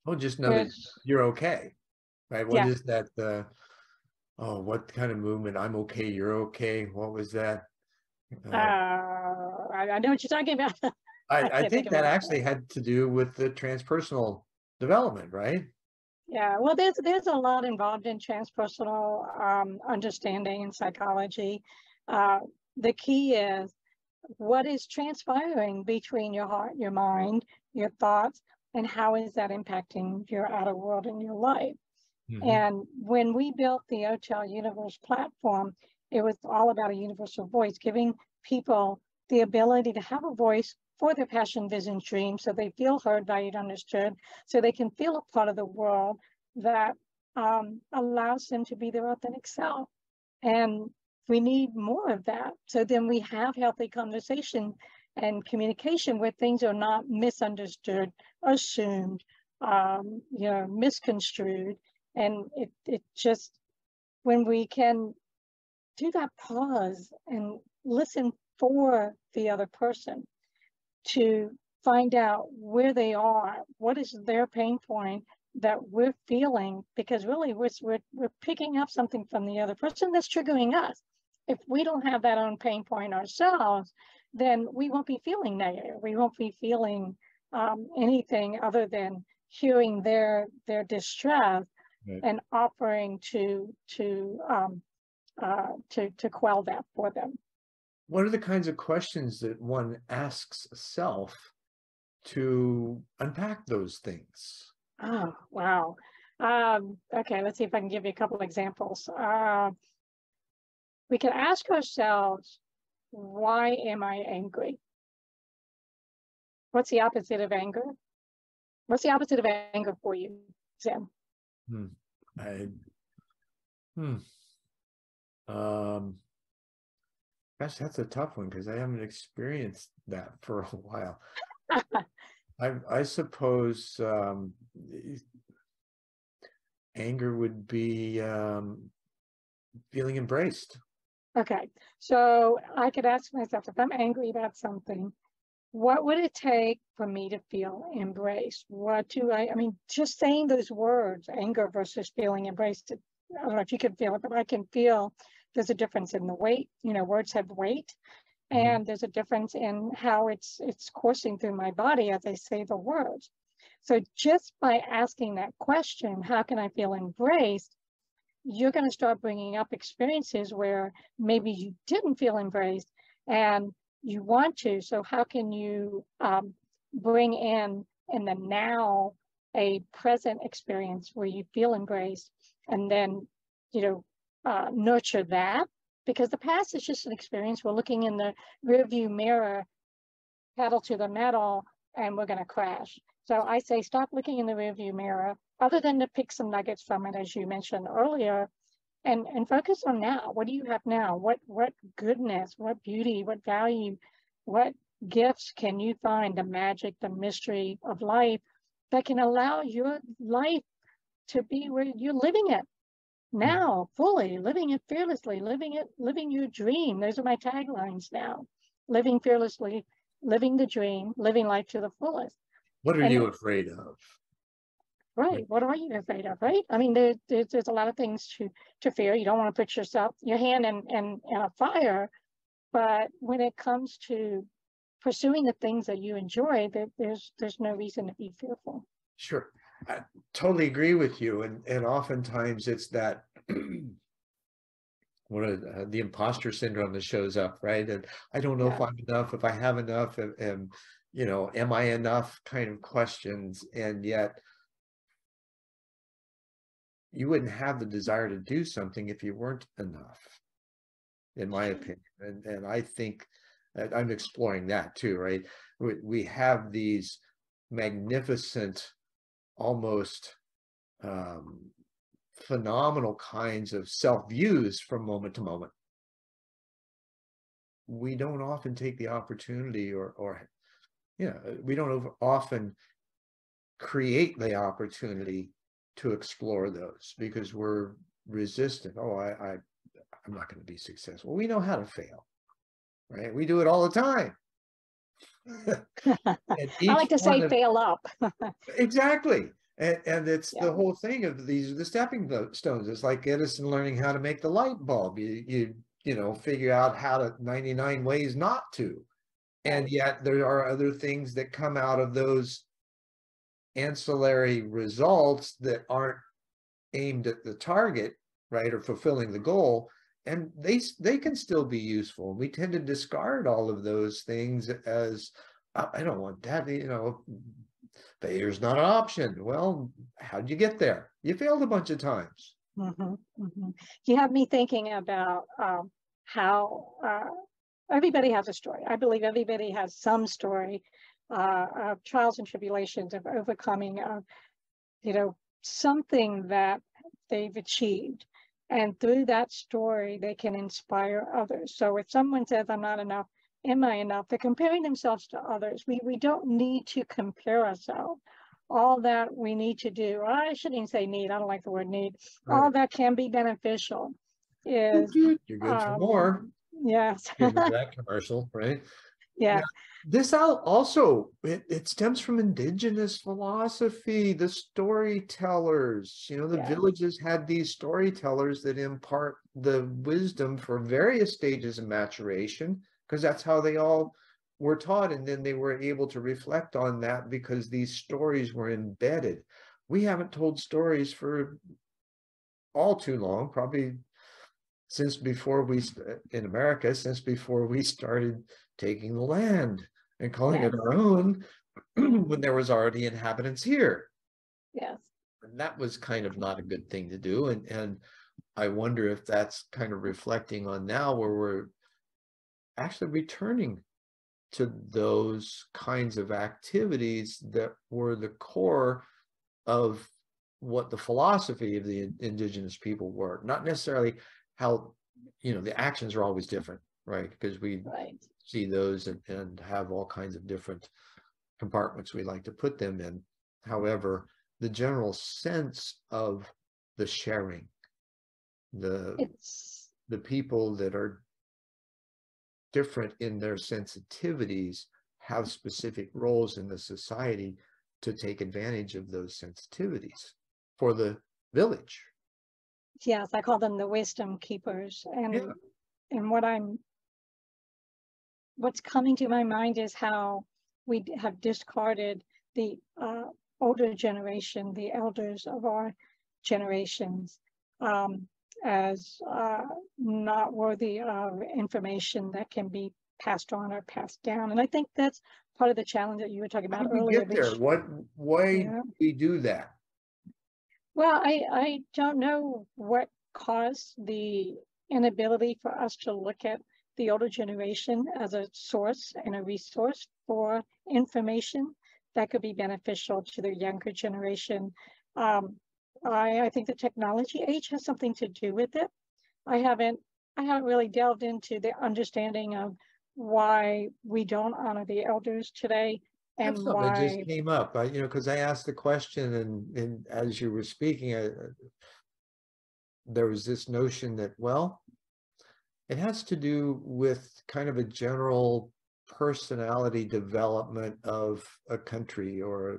Oh, just know that you're okay, right? What Yeah. is that, uh, oh, what kind of movement? I'm okay, you're okay. What was that? Uh, Uh, I, I know what you're talking about. I, I can't think think that actually had to do with the transpersonal development, right? Yeah, well, there's there's a lot involved in transpersonal um, understanding and psychology. Uh, the key is what is transpiring between your heart, your mind, your thoughts, and how is that impacting your outer world and your life? Mhm. And when we built the OTEL Universe platform, it was all about a universal voice, giving people the ability to have a voice for their passion, vision, dream, so they feel heard, valued, understood, so they can feel a part of the world that um, allows them to be their authentic self. And we need more of that. So then we have healthy conversation and communication where things are not misunderstood, assumed, um, you know, misconstrued. And it, it just, when we can do that pause and listen for the other person to find out where they are, what is their pain point that we're feeling, because really we're, we're, we're picking up something from the other person that's triggering us. If we don't have that own pain point ourselves, then we won't be feeling negative. We won't be feeling um, anything other than hearing their their distress Right. and offering to to um, uh, to to quell that for them. What are the kinds of questions that one asks self to unpack those things? Oh, wow. Um, okay, let's see if I can give you a couple examples. Uh, we can ask ourselves, why am I angry? What's the opposite of anger? What's the opposite of anger for you, Sam? I, hmm. Um, gosh, that's a tough one because I haven't experienced that for a while. I, I suppose, um, anger would be, um, feeling embraced. Okay, so I could ask myself if I'm angry about something, what would it take for me to feel embraced? What do I, I mean, just saying those words, anger versus feeling embraced, I don't know if you can feel it, but I can feel there's a difference in the weight, you know, words have weight. Mhm. And there's a difference in how it's it's coursing through my body as I say the words. So just by asking that question, how can I feel embraced? You're going to start bringing up experiences where maybe you didn't feel embraced and you want to. So how can you um, bring in in the now a present experience where you feel embraced and then, you know, uh, nurture that because the past is just an experience. We're looking in the rearview mirror, pedal to the metal, and we're going to crash. So I say stop looking in the rearview mirror, other than to pick some nuggets from it, as you mentioned earlier, and and focus on now. What do you have now? What what goodness, what beauty, what value, what gifts can you find? The magic, the mystery of life that can allow your life to be where you're living it Mm. now fully living it fearlessly living it living your dream. Those are my taglines now. Living fearlessly living the dream living life to the fullest. What are And- you afraid of? right. What are you afraid of right? I mean there, there's, there's a lot of things to to fear. You don't want to put yourself your hand in, in in a fire. But when it comes to pursuing the things that you enjoy there, there's there's no reason to be fearful. Sure, I totally agree with you, and and oftentimes it's that one of the, the imposter syndrome that shows up, right? And I don't know if I'm enough, if I have enough, and, and you know, am I enough? Kind of questions, and yet you wouldn't have the desire to do something if you weren't enough, in my mm-hmm. opinion. And and I think that I'm exploring that too, right? We we have these magnificent almost um, phenomenal kinds of self views from moment to moment. We don't often take the opportunity, or, or, you know, we don't over- often create the opportunity to explore those because we're resistant. Oh, I, I I'm not going to be successful. We know how to fail, right? We do it all the time. I like to say of- fail up Exactly. And, and it's Yeah. the whole thing of these are the stepping stones. It's like Edison learning how to make the light bulb. You, you, you know, figure out how to 99 ways not to. And yet there are other things that come out of those ancillary results that aren't aimed at the target, right, or fulfilling the goal. And they they can still be useful. We tend to discard all of those things as I, I don't want that, you know, failure's not an option. Well, how'd you get there? You failed a bunch of times. Mhm, mhm. You have me thinking about um, how uh, everybody has a story. I believe everybody has some story uh, of trials and tribulations, of overcoming, of you know something that they've achieved, and through that story, they can inspire others. So if someone says, "I'm not enough," am I enough? They're comparing themselves to others. We we don't need to compare ourselves. All that we need to do, I shouldn't even say need, I don't like the word need. All that can be beneficial is, You're good for um, more. yes, that commercial, right? Yeah, This al- also, it, it stems from indigenous philosophy, the storytellers, you know, the Yeah. villages had these storytellers that impart the wisdom for various stages of maturation, because that's how they all were taught. And then they were able to reflect on that because these stories were embedded. We haven't told stories for all too long, probably since before we, in America, since before we started taking the land and calling it our own, when there was already inhabitants here. yes, And that was kind of not a good thing to do. And, and I wonder if that's kind of reflecting on now where we're actually returning to those kinds of activities that were the core of what the philosophy of the indigenous people were, not necessarily how, you know, the actions are always different, right? Because we right, see those and, and have all kinds of different compartments we like to put them in. However, the general sense of the sharing, the it's, the people that are different in their sensitivities have specific roles in the society to take advantage of those sensitivities for the village. Yes, I call them the wisdom keepers. And, and what I'm, what's coming to my mind is how we have discarded the uh, older generation, the elders of our generations, um, as uh, not worthy of information that can be passed on or passed down. And I think that's part of the challenge that you were talking How about we earlier. get there? What, why Yeah. do we do that? Well, I, I don't know what caused the inability for us to look at the older generation as a source and a resource for information that could be beneficial to the younger generation. Um, I, I think the technology age has something to do with it. I haven't, I haven't really delved into the understanding of why we don't honor the elders today and that why, just came up, I, you know, because I asked the question and, and as you were speaking, I, uh, there was this notion that, well, it has to do with kind of a general personality development of a country or a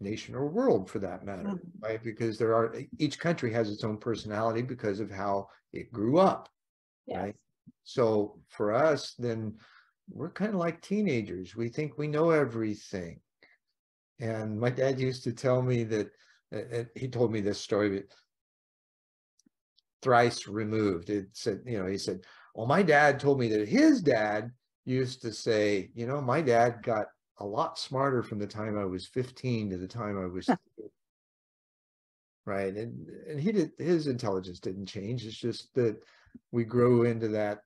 nation or world for that matter, Mhm. right? Because there are, each country has its own personality because of how it grew up. yes, right? So for us, then we're kind of like teenagers. We think we know everything. And my dad used to tell me that, uh, he told me this story, thrice removed. It said, you know, he said, well, my dad told me that his dad used to say, you know, my dad got a lot smarter from the time I was 15 to the time I was right. And and he did his intelligence didn't change. It's just that we grow into that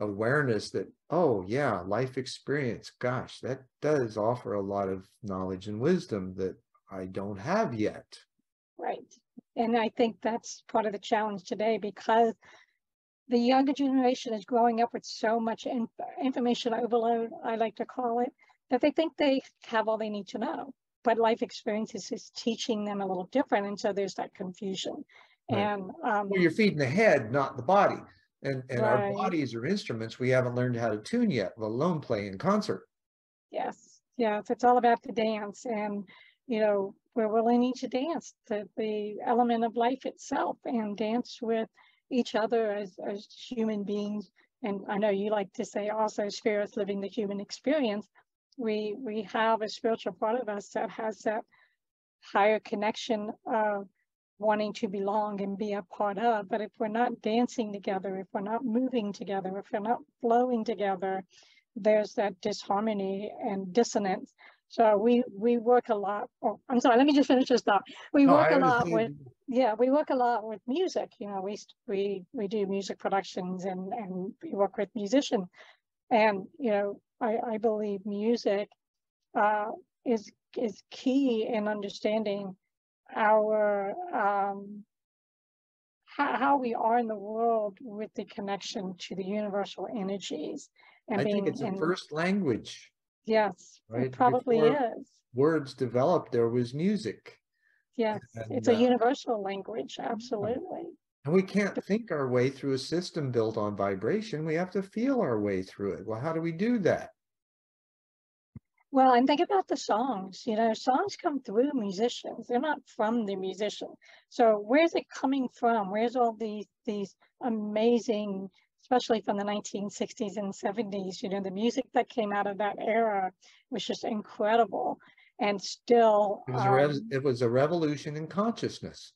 awareness that, oh yeah, life experience, gosh, that does offer a lot of knowledge and wisdom that I don't have yet. Right. And I think that's part of the challenge today because the younger generation is growing up with so much in- information overload, I like to call it, that they think they have all they need to know. But life experiences is teaching them a little different. And so there's that confusion. Right. And um, Well, you're feeding the head, not the body. And and our bodies are instruments we haven't learned how to tune yet, let alone play in concert. yes, yes, it's all about the dance. And, you know, we're willing to dance the, the element of life itself and dance with each other as, as human beings. And I know you like to say also spirits living the human experience. We, we have a spiritual part of us that has that higher connection of wanting to belong and be a part of. But if we're not dancing together, if we're not moving together, if we're not flowing together, there's that disharmony and dissonance. So we we work a lot. Oh, I'm sorry. Let me just finish this thought. We No, work I a lot with yeah. We work a lot with music. You know, we we we do music productions and and we work with musicians. And you know, I I believe music uh, is is key in understanding our um, how, how we are in the world with the connection to the universal energies and I being think it's a first language. yes right? it probably Before- is Words developed, there was music. yes and, it's a uh, universal language absolutely And we can't think our way through a system built on vibration. We have to feel our way through it. Well, how do we do that? Well and think about the songs you know songs come through musicians they're not from the musician. So where's it coming from? Where's all these these amazing especially from the 1960s and 70s you know the music that came out of that era was just incredible. And still It was a, um, it was a revolution in consciousness.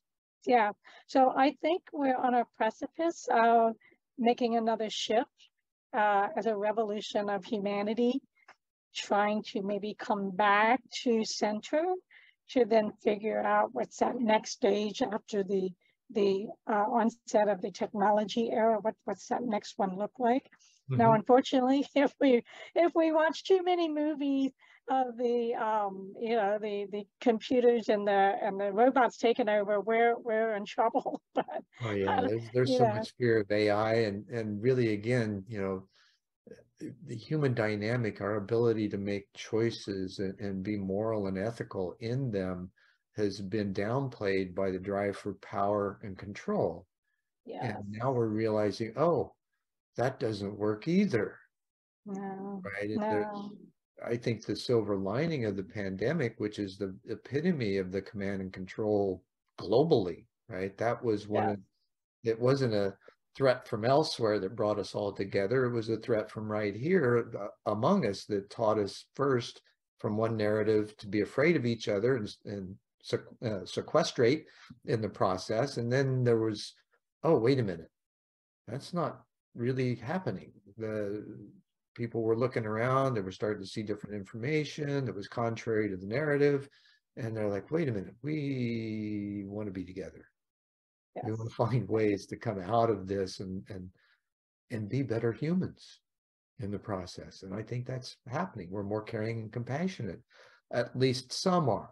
yeah. So i think we're on a precipice of making another shift uh, as a revolution of humanity trying to maybe come back to center to then figure out what's that next stage after the the uh, onset of the technology era what what's that next one look like. Now Mhm. unfortunately if we if we watch too many movies of the um you know the the computers and the and the robots taking over we're we're in trouble. But Oh, yeah, there's, there's so much fear of AI and, and really, again, you know, the- human dynamic, our ability to make choices and, and be moral and ethical in them has been downplayed by the drive for power and control. yeah And now we're realizing, oh, that doesn't work either, no right? No I think the silver lining of the pandemic, which is the epitome of the command and control globally, right? That was one Yeah. of, it wasn't a threat from elsewhere that brought us all together. It was a threat from right here uh, among us that taught us first from one narrative to be afraid of each other and, and uh, sequestrate in the process. And then there was, oh, wait a minute, that's not really happening. The people were looking around, they were starting to see different information that was contrary to the narrative. And they're like, wait a minute, we want to be together. We yes. want to find ways to come out of this and and and be better humans in the process. And I think that's happening. We're more caring and compassionate. At least some are.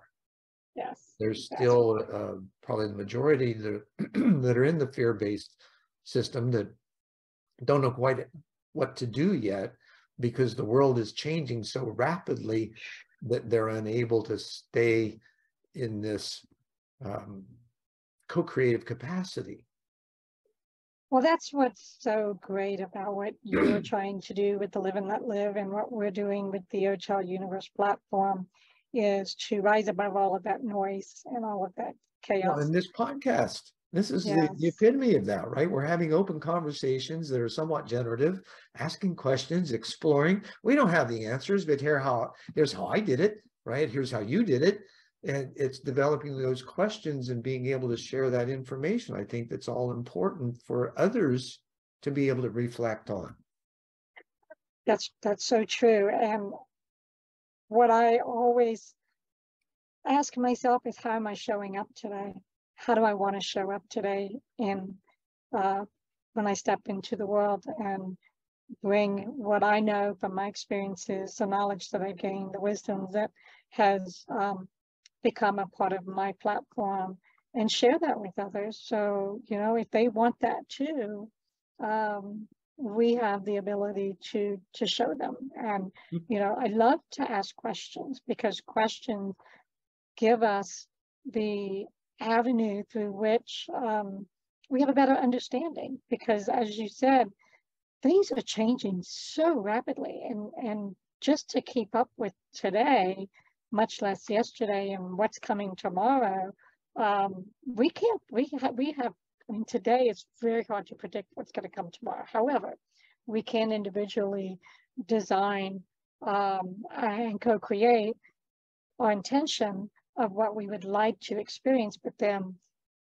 yes There's still uh, probably the majority that that are in the fear-based system that don't know quite what to do yet because the world is changing so rapidly that they're unable to stay in this um, co-creative capacity. Well, that's what's so great about what you're trying to do with the Live and Let Live and what we're doing with the Child Universe platform is to rise above all of that noise and all of that Well, chaos. in this podcast, this is the, the epitome of that, right? We're having open conversations that are somewhat generative, asking questions, exploring. We don't have the answers, but here how here's how I did it, right? Here's how you did it. And it's developing those questions and being able to share that information. I think that's all important for others to be able to reflect on. That's that's so true. And what I always ask myself is how am I showing up today? How do I want to show up today in uh, when I step into the world and bring what I know from my experiences, the knowledge that I gained, the wisdom that has um, become a part of my platform and share that with others. So, you know, if they want that too, um, we have the ability to to show them. And, Mm. you know, I love to ask questions because questions give us the avenue through which um, we have a better understanding. Because as you said, things are changing so rapidly and and just to keep up with today much less yesterday and what's coming tomorrow, um, we can't, we have, we have, I mean, today it's very hard to predict what's going to come tomorrow. However, we can individually design um, and co-create our intention of what we would like to experience, but then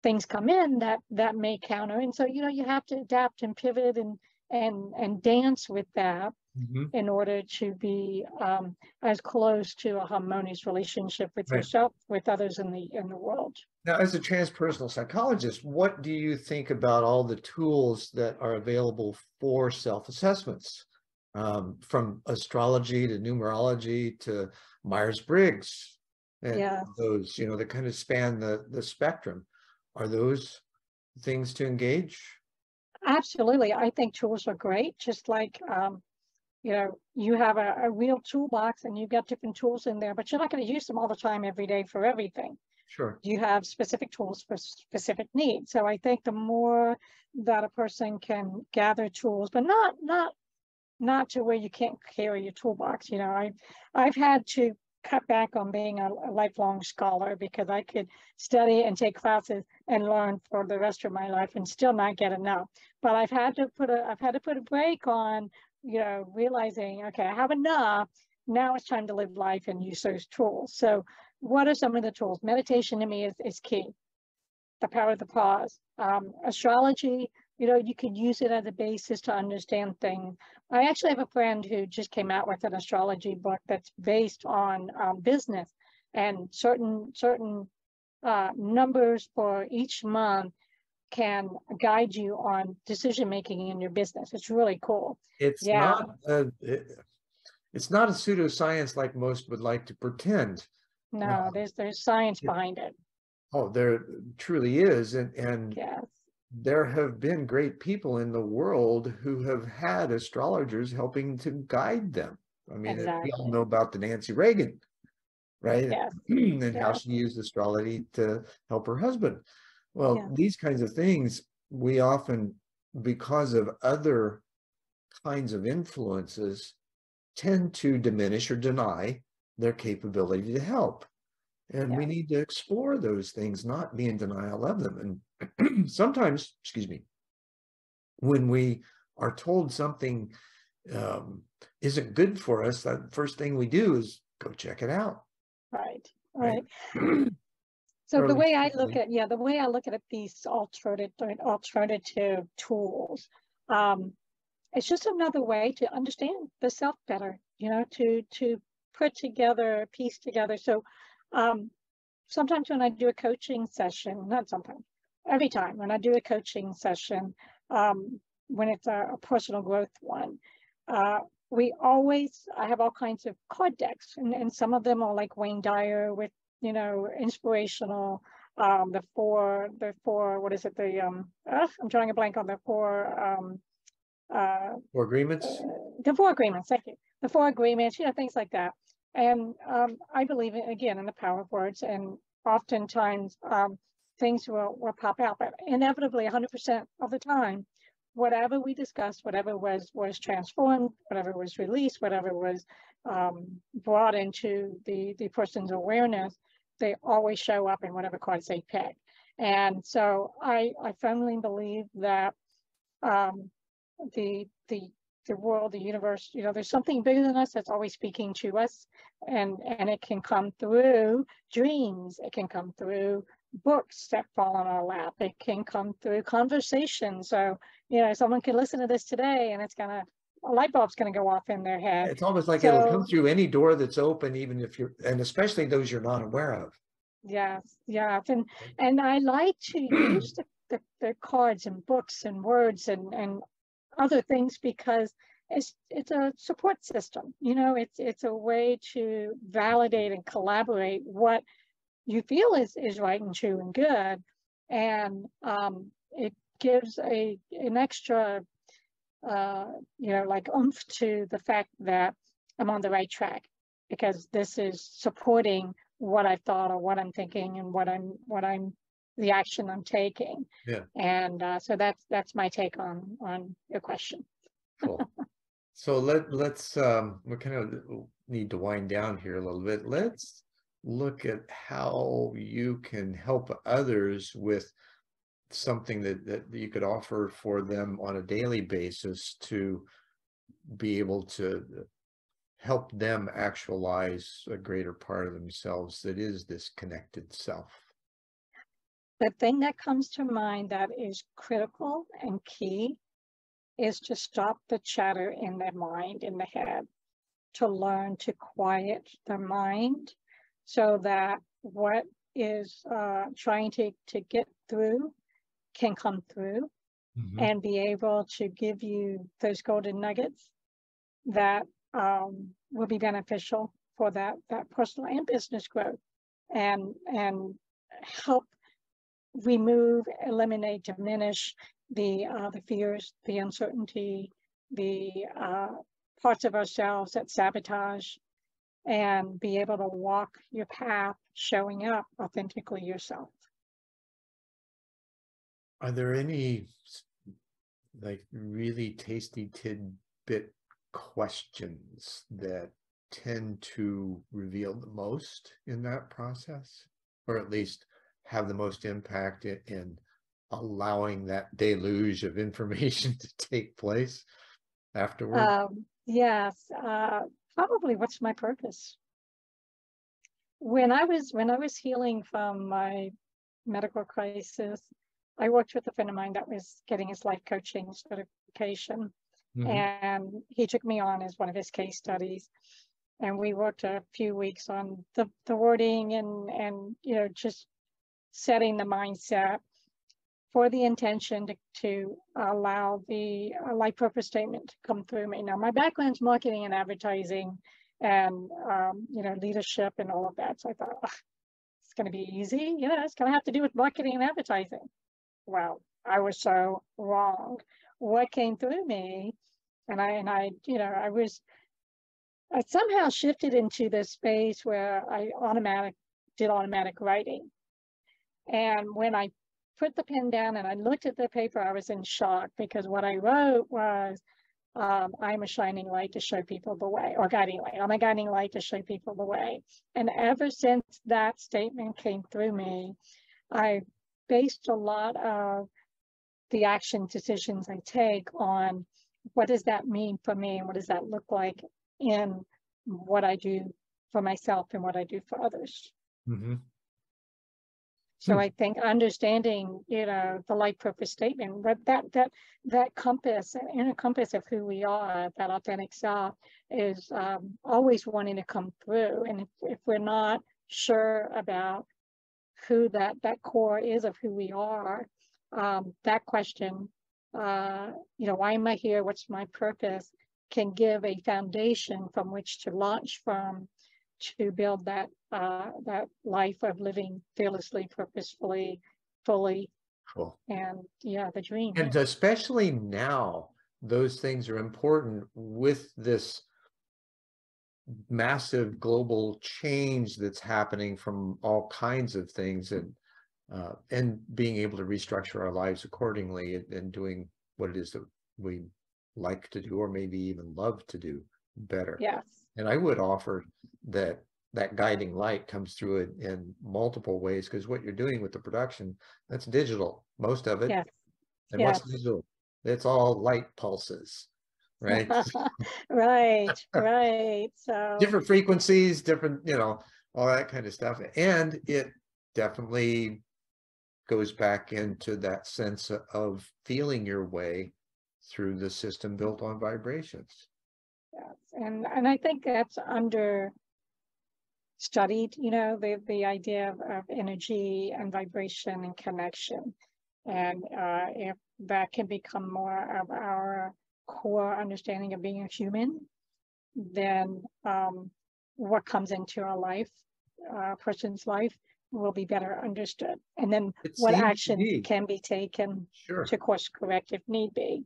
things come in that that may counter. And so, you know, you have to adapt and pivot and and and dance with that mm-hmm. in order to be um, as close to a harmonious relationship with right. yourself, with others in the in the world. Now, as a transpersonal psychologist, what do you think about all the tools that are available for self-assessments, um, from astrology to numerology to Myers-Briggs, and yeah. those you know that kind of span the the spectrum? Are those things to engage? Absolutely. I think tools are great, just like um, you know, you have a, a real toolbox and you've got different tools in there, but you're not going to use them all the time every day for everything. Sure. You have specific tools for specific needs. So I think the more that a person can gather tools, but not not not to where you can't carry your toolbox. You know, I I've had to cut back on being a, a, lifelong scholar because I could study and take classes and learn for the rest of my life and still not get enough. But I've had to put a I've had to put a break on you know, realizing, okay, I have enough. Now it's time to live life and use those tools. So what are some of the tools? Meditation to me is, is key. The power of the pause. Um, astrology, you know, you could use it as a basis to understand things. I actually have a friend who just came out with an astrology book that's based on um, business and certain certain uh, numbers for each month can guide you on decision making in your business. It's really cool. It's yeah. not a, it, it's not a pseudoscience like most would like to pretend. No, uh, there's there's science behind it. Oh, there truly is, and and yes. There have been great people in the world who have had astrologers helping to guide them. I mean, exactly. we all know about the Nancy Reagan, right? Yes. and yes. how she used astrology to help her husband. Well, yeah. these kinds of things, we often, because of other kinds of influences, tend to diminish or deny their capability to help. And yeah. we need to explore those things, not be in denial of them. And sometimes, excuse me, when we are told something um, isn't good for us, that first thing we do is go check it out. Right, right. right? So the way I look at, yeah, the way I look at these alternative alternative tools, um, it's just another way to understand the self better, you know, to to put together, piece together. So um, sometimes when I do a coaching session, not sometimes, every time when I do a coaching session, um, when it's a, a, personal growth one, uh, we always, I have all kinds of card decks, and, and some of them are like Wayne Dyer with you know, inspirational. Um, the four, the four, what is it? The um, uh, I'm drawing a blank on the four. Um, uh, four agreements. Uh, the four agreements. Thank you. The four agreements. You know, things like that. And um, I believe again in the power of words, and oftentimes um, things will, will pop out, but inevitably 100% of the time, whatever we discussed, whatever was was transformed, whatever was released, whatever was um, brought into the the person's awareness they always show up in whatever cards they pick. And so I, I firmly believe that um, the, the, the world, the universe, you know, there's something bigger than us that's always speaking to us. And, and it can come through dreams. It can come through books that fall on our lap. It can come through conversation. So, you know, someone can listen to this today and it's going to a light bulb's going to go off in their head. It's almost like so, it'll come through any door that's open, even if you're, and especially those you're not aware of. Yes, yes, and and I like to use the, the, the, cards and books and words and and other things because it's it's a support system. You know, it's it's a way to validate and collaborate what you feel is is right and true and good, and um, it gives a an extra uh, you know, like oomph to the fact that I'm on the right track because this is supporting what I thought or what I'm thinking and what I'm what I'm the action I'm taking. Yeah. And uh, so that's that's my take on on your question. cool. So let let's um we kind of need to wind down here a little bit. Let's look at how you can help others with something that, that you could offer for them on a daily basis to be able to help them actualize a greater part of themselves that is this connected self. The thing that comes to mind that is critical and key is to stop the chatter in their mind, in the head, to learn to quiet the mind so that what is uh, trying to, to get through can come through mm-hmm. and be able to give you those golden nuggets that um, will be beneficial for that, that personal and business growth and, and help remove, eliminate, diminish the, uh, the fears, the uncertainty, the uh, parts of ourselves that sabotage and be able to walk your path showing up authentically yourself. Are there any like really tasty tidbit questions that tend to reveal the most in that process or at least have the most impact in, in allowing that deluge of information to take place afterward? Um, yes, uh, probably what's my purpose? When I was when I was healing from my medical crisis, I worked with a friend of mine that was getting his life coaching certification. Mm-hmm. And he took me on as one of his case studies. And we worked a few weeks on the, the wording and and you know just setting the mindset for the intention to, to allow the uh, life purpose statement to come through me. Now, my background's marketing and advertising and, um, you know, leadership and all of that. So I thought, oh, it's going to be easy. You know, it's going to have to do with marketing and advertising. Well, I was so wrong. What came through me, and I, and I, you know, I was, I somehow shifted into this space where I automatic did automatic writing. And when I put the pen down and I looked at the paper, I was in shock because what I wrote was, um, I'm a shining light to show people the way, or guiding light. I'm a guiding light to show people the way. And ever since that statement came through me, I based a lot of the action decisions I take on what does that mean for me and what does that look like in what I do for myself and what I do for others. Mm-hmm. So hmm. I think understanding, you know, the life purpose statement, but that that that compass, inner compass of who we are, that authentic self, is um, always wanting to come through. And if, if we're not sure about who that that core is of who we are, um, that question, uh, you know, why am I here? What's my purpose? Can give a foundation from which to launch from to build that uh, that life of living fearlessly, purposefully, fully. Cool. And yeah, the dream. And especially now, those things are important with this massive global change that's happening from all kinds of things and uh, and being able to restructure our lives accordingly and, and doing what it is that we like to do or maybe even love to do better. Yes. And I would offer that that guiding light comes through it in multiple ways because what you're doing with the production, that's digital, most of it. Yes. And yes. what's digital? It's all light pulses, right? right, right. So different frequencies, different, you know, all that kind of stuff. And it definitely goes back into that sense of feeling your way through the system built on vibrations. And and I think that's under studied, you know, the, the idea of, of energy and vibration and connection. And uh, if that can become more of our core understanding of being a human, then um, what comes into our life, a uh, person's life, will be better understood. And then it what action can be taken sure. to course correct if need be.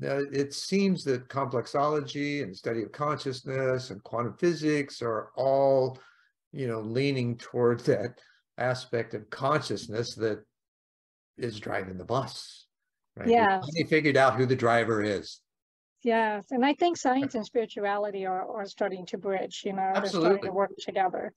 Now, it seems that complexology and study of consciousness and quantum physics are all you know, leaning towards that aspect of consciousness that is driving the bus. Right? Yeah. They figured out who the driver is. yes. And I think science and spirituality are, are starting to bridge, you know, they're starting Absolutely. to work together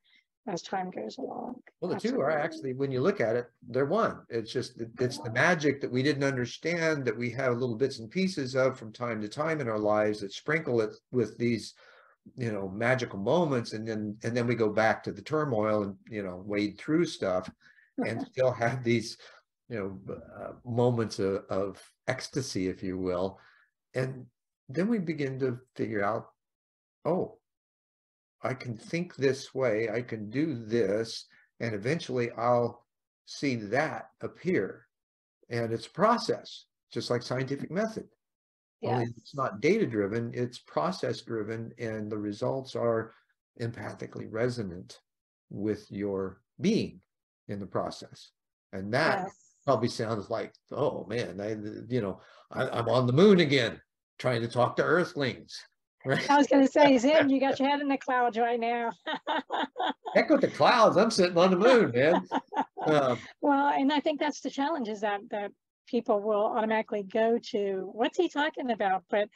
as time goes along. Well, the two are actually, when you look at it, they're one. It's just, it's the magic that we didn't understand, that we have little bits and pieces of from time to time in our lives that sprinkle it with these, you know, magical moments. And then, and then we go back to the turmoil and, you know, wade through stuff and still have these, you know, uh, moments of, of ecstasy, if you will. And then we begin to figure out, oh, I can think this way, I can do this, and eventually I'll see that appear. And it's a process, just like scientific method. Only it's not data driven, it's process driven, and the results are empathically resonant with your being in the process. And that Yes. probably sounds like, oh man, I, you know, I, I'm on the moon again, trying to talk to earthlings. Right? I was gonna say, Zen, you got your head in the clouds right now. Heck with the clouds, I'm sitting on the moon, man. Um, Well, and I think that's the challenge is that, that people will automatically go to, what's he talking about? But,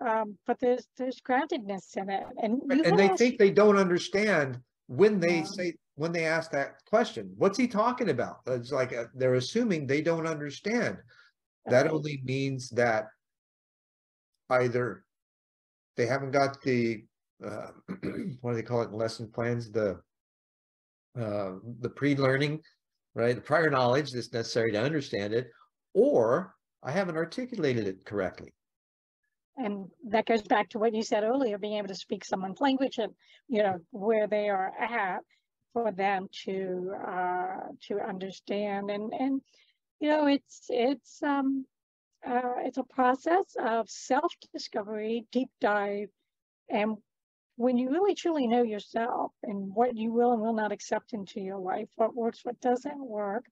um, but there's, there's groundedness in it and. and they ask- think they don't understand when they Yeah. say, when they ask that question, what's he talking about? It's like, uh, they're assuming they don't understand. That Right. only means that either they haven't got the, uh, what do they call it lesson plans, the uh, the pre-learning, right? The prior knowledge that's necessary to understand it, or I haven't articulated it correctly. And that goes back to what you said earlier, being able to speak someone's language and, you know, where they are at for them to, uh, to understand and, and, you know, it's, it's, um, uh, it's a process of self-discovery, deep dive. And when you really truly know yourself and what you will and will not accept into your life, what works, what doesn't work,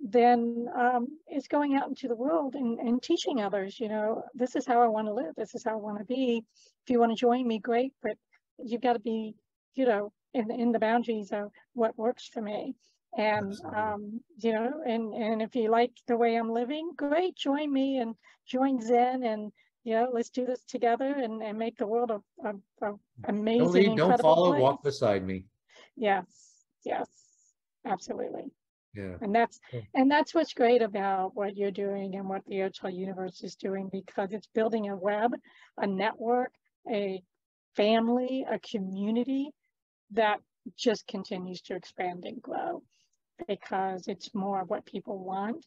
then um, it's going out into the world and, and teaching others, you know, this is how I want to live. This is how I want to be. If you want to join me, great, but you've got to be, you know, in, in the boundaries of what works for me. And, um, you know, and, and if you like the way I'm living, great, join me and join Zen and, you know, let's do this together and, and make the world a, a, a amazing, Don't lead, don't follow, place. walk beside me. Yes, yes, absolutely. Yeah. And that's and that's what's great about what you're doing and what the OTEL Universe is doing because it's building a web, a network, a family, a community that just continues to expand and grow because it's more of what people want.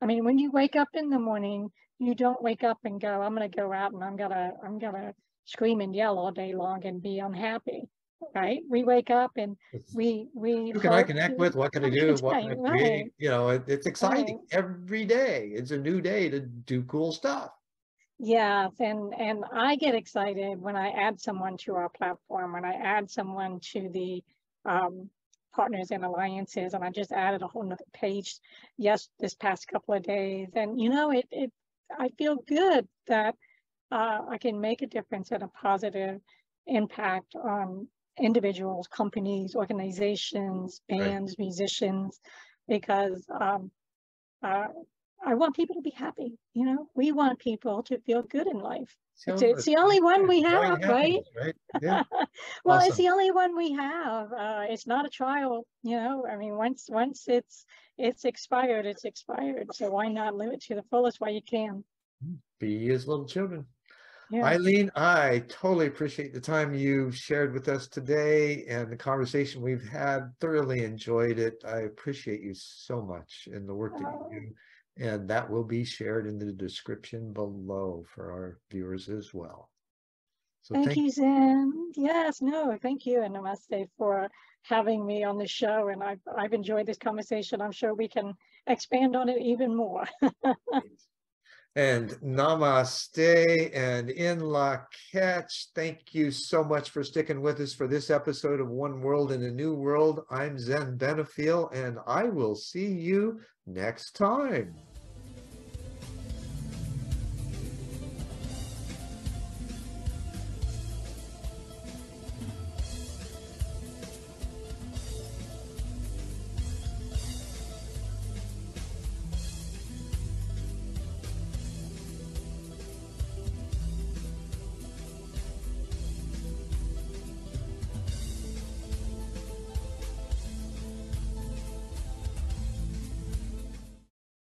I mean, when you wake up in the morning, you don't wake up and go, I'm gonna go out and I'm gonna I'm gonna scream and yell all day long and be unhappy. Right? We wake up and we we Who can I connect to- with? What can I do? What can I create? right. You know, it, it's exciting every day. It's a new day to do cool stuff. Yes, and and I get excited when I add someone to our platform, when I add someone to the um, partners and alliances, and I just added a whole nother page yes this past couple of days, and you know it it I feel good that uh, I can make a difference and a positive impact on individuals, companies, organizations, Right. bands, musicians, because um, uh, I want people to be happy. You know, we want people to feel good in life. It's, it's the only one we have, right? Right? Yeah. well, it's the only one we have. Uh, it's not a trial, you know. I mean, once once it's it's expired, it's expired. So why not live it to the fullest while you can? Be as little children. Yeah. Eileen, I totally appreciate the time you shared with us today and the conversation we've had. Thoroughly enjoyed it. I appreciate you so much and the work that Oh. you do. And that will be shared in the description below for our viewers as well. So Thank you, Zen. Yes, no, thank you and namaste for having me on the show. And I've I've enjoyed this conversation. I'm sure we can expand on it even more. And namaste and in la catch. Thank you so much for sticking with us for this episode of One World in a New World. I'm Zen Benefiel, and I will see you next time.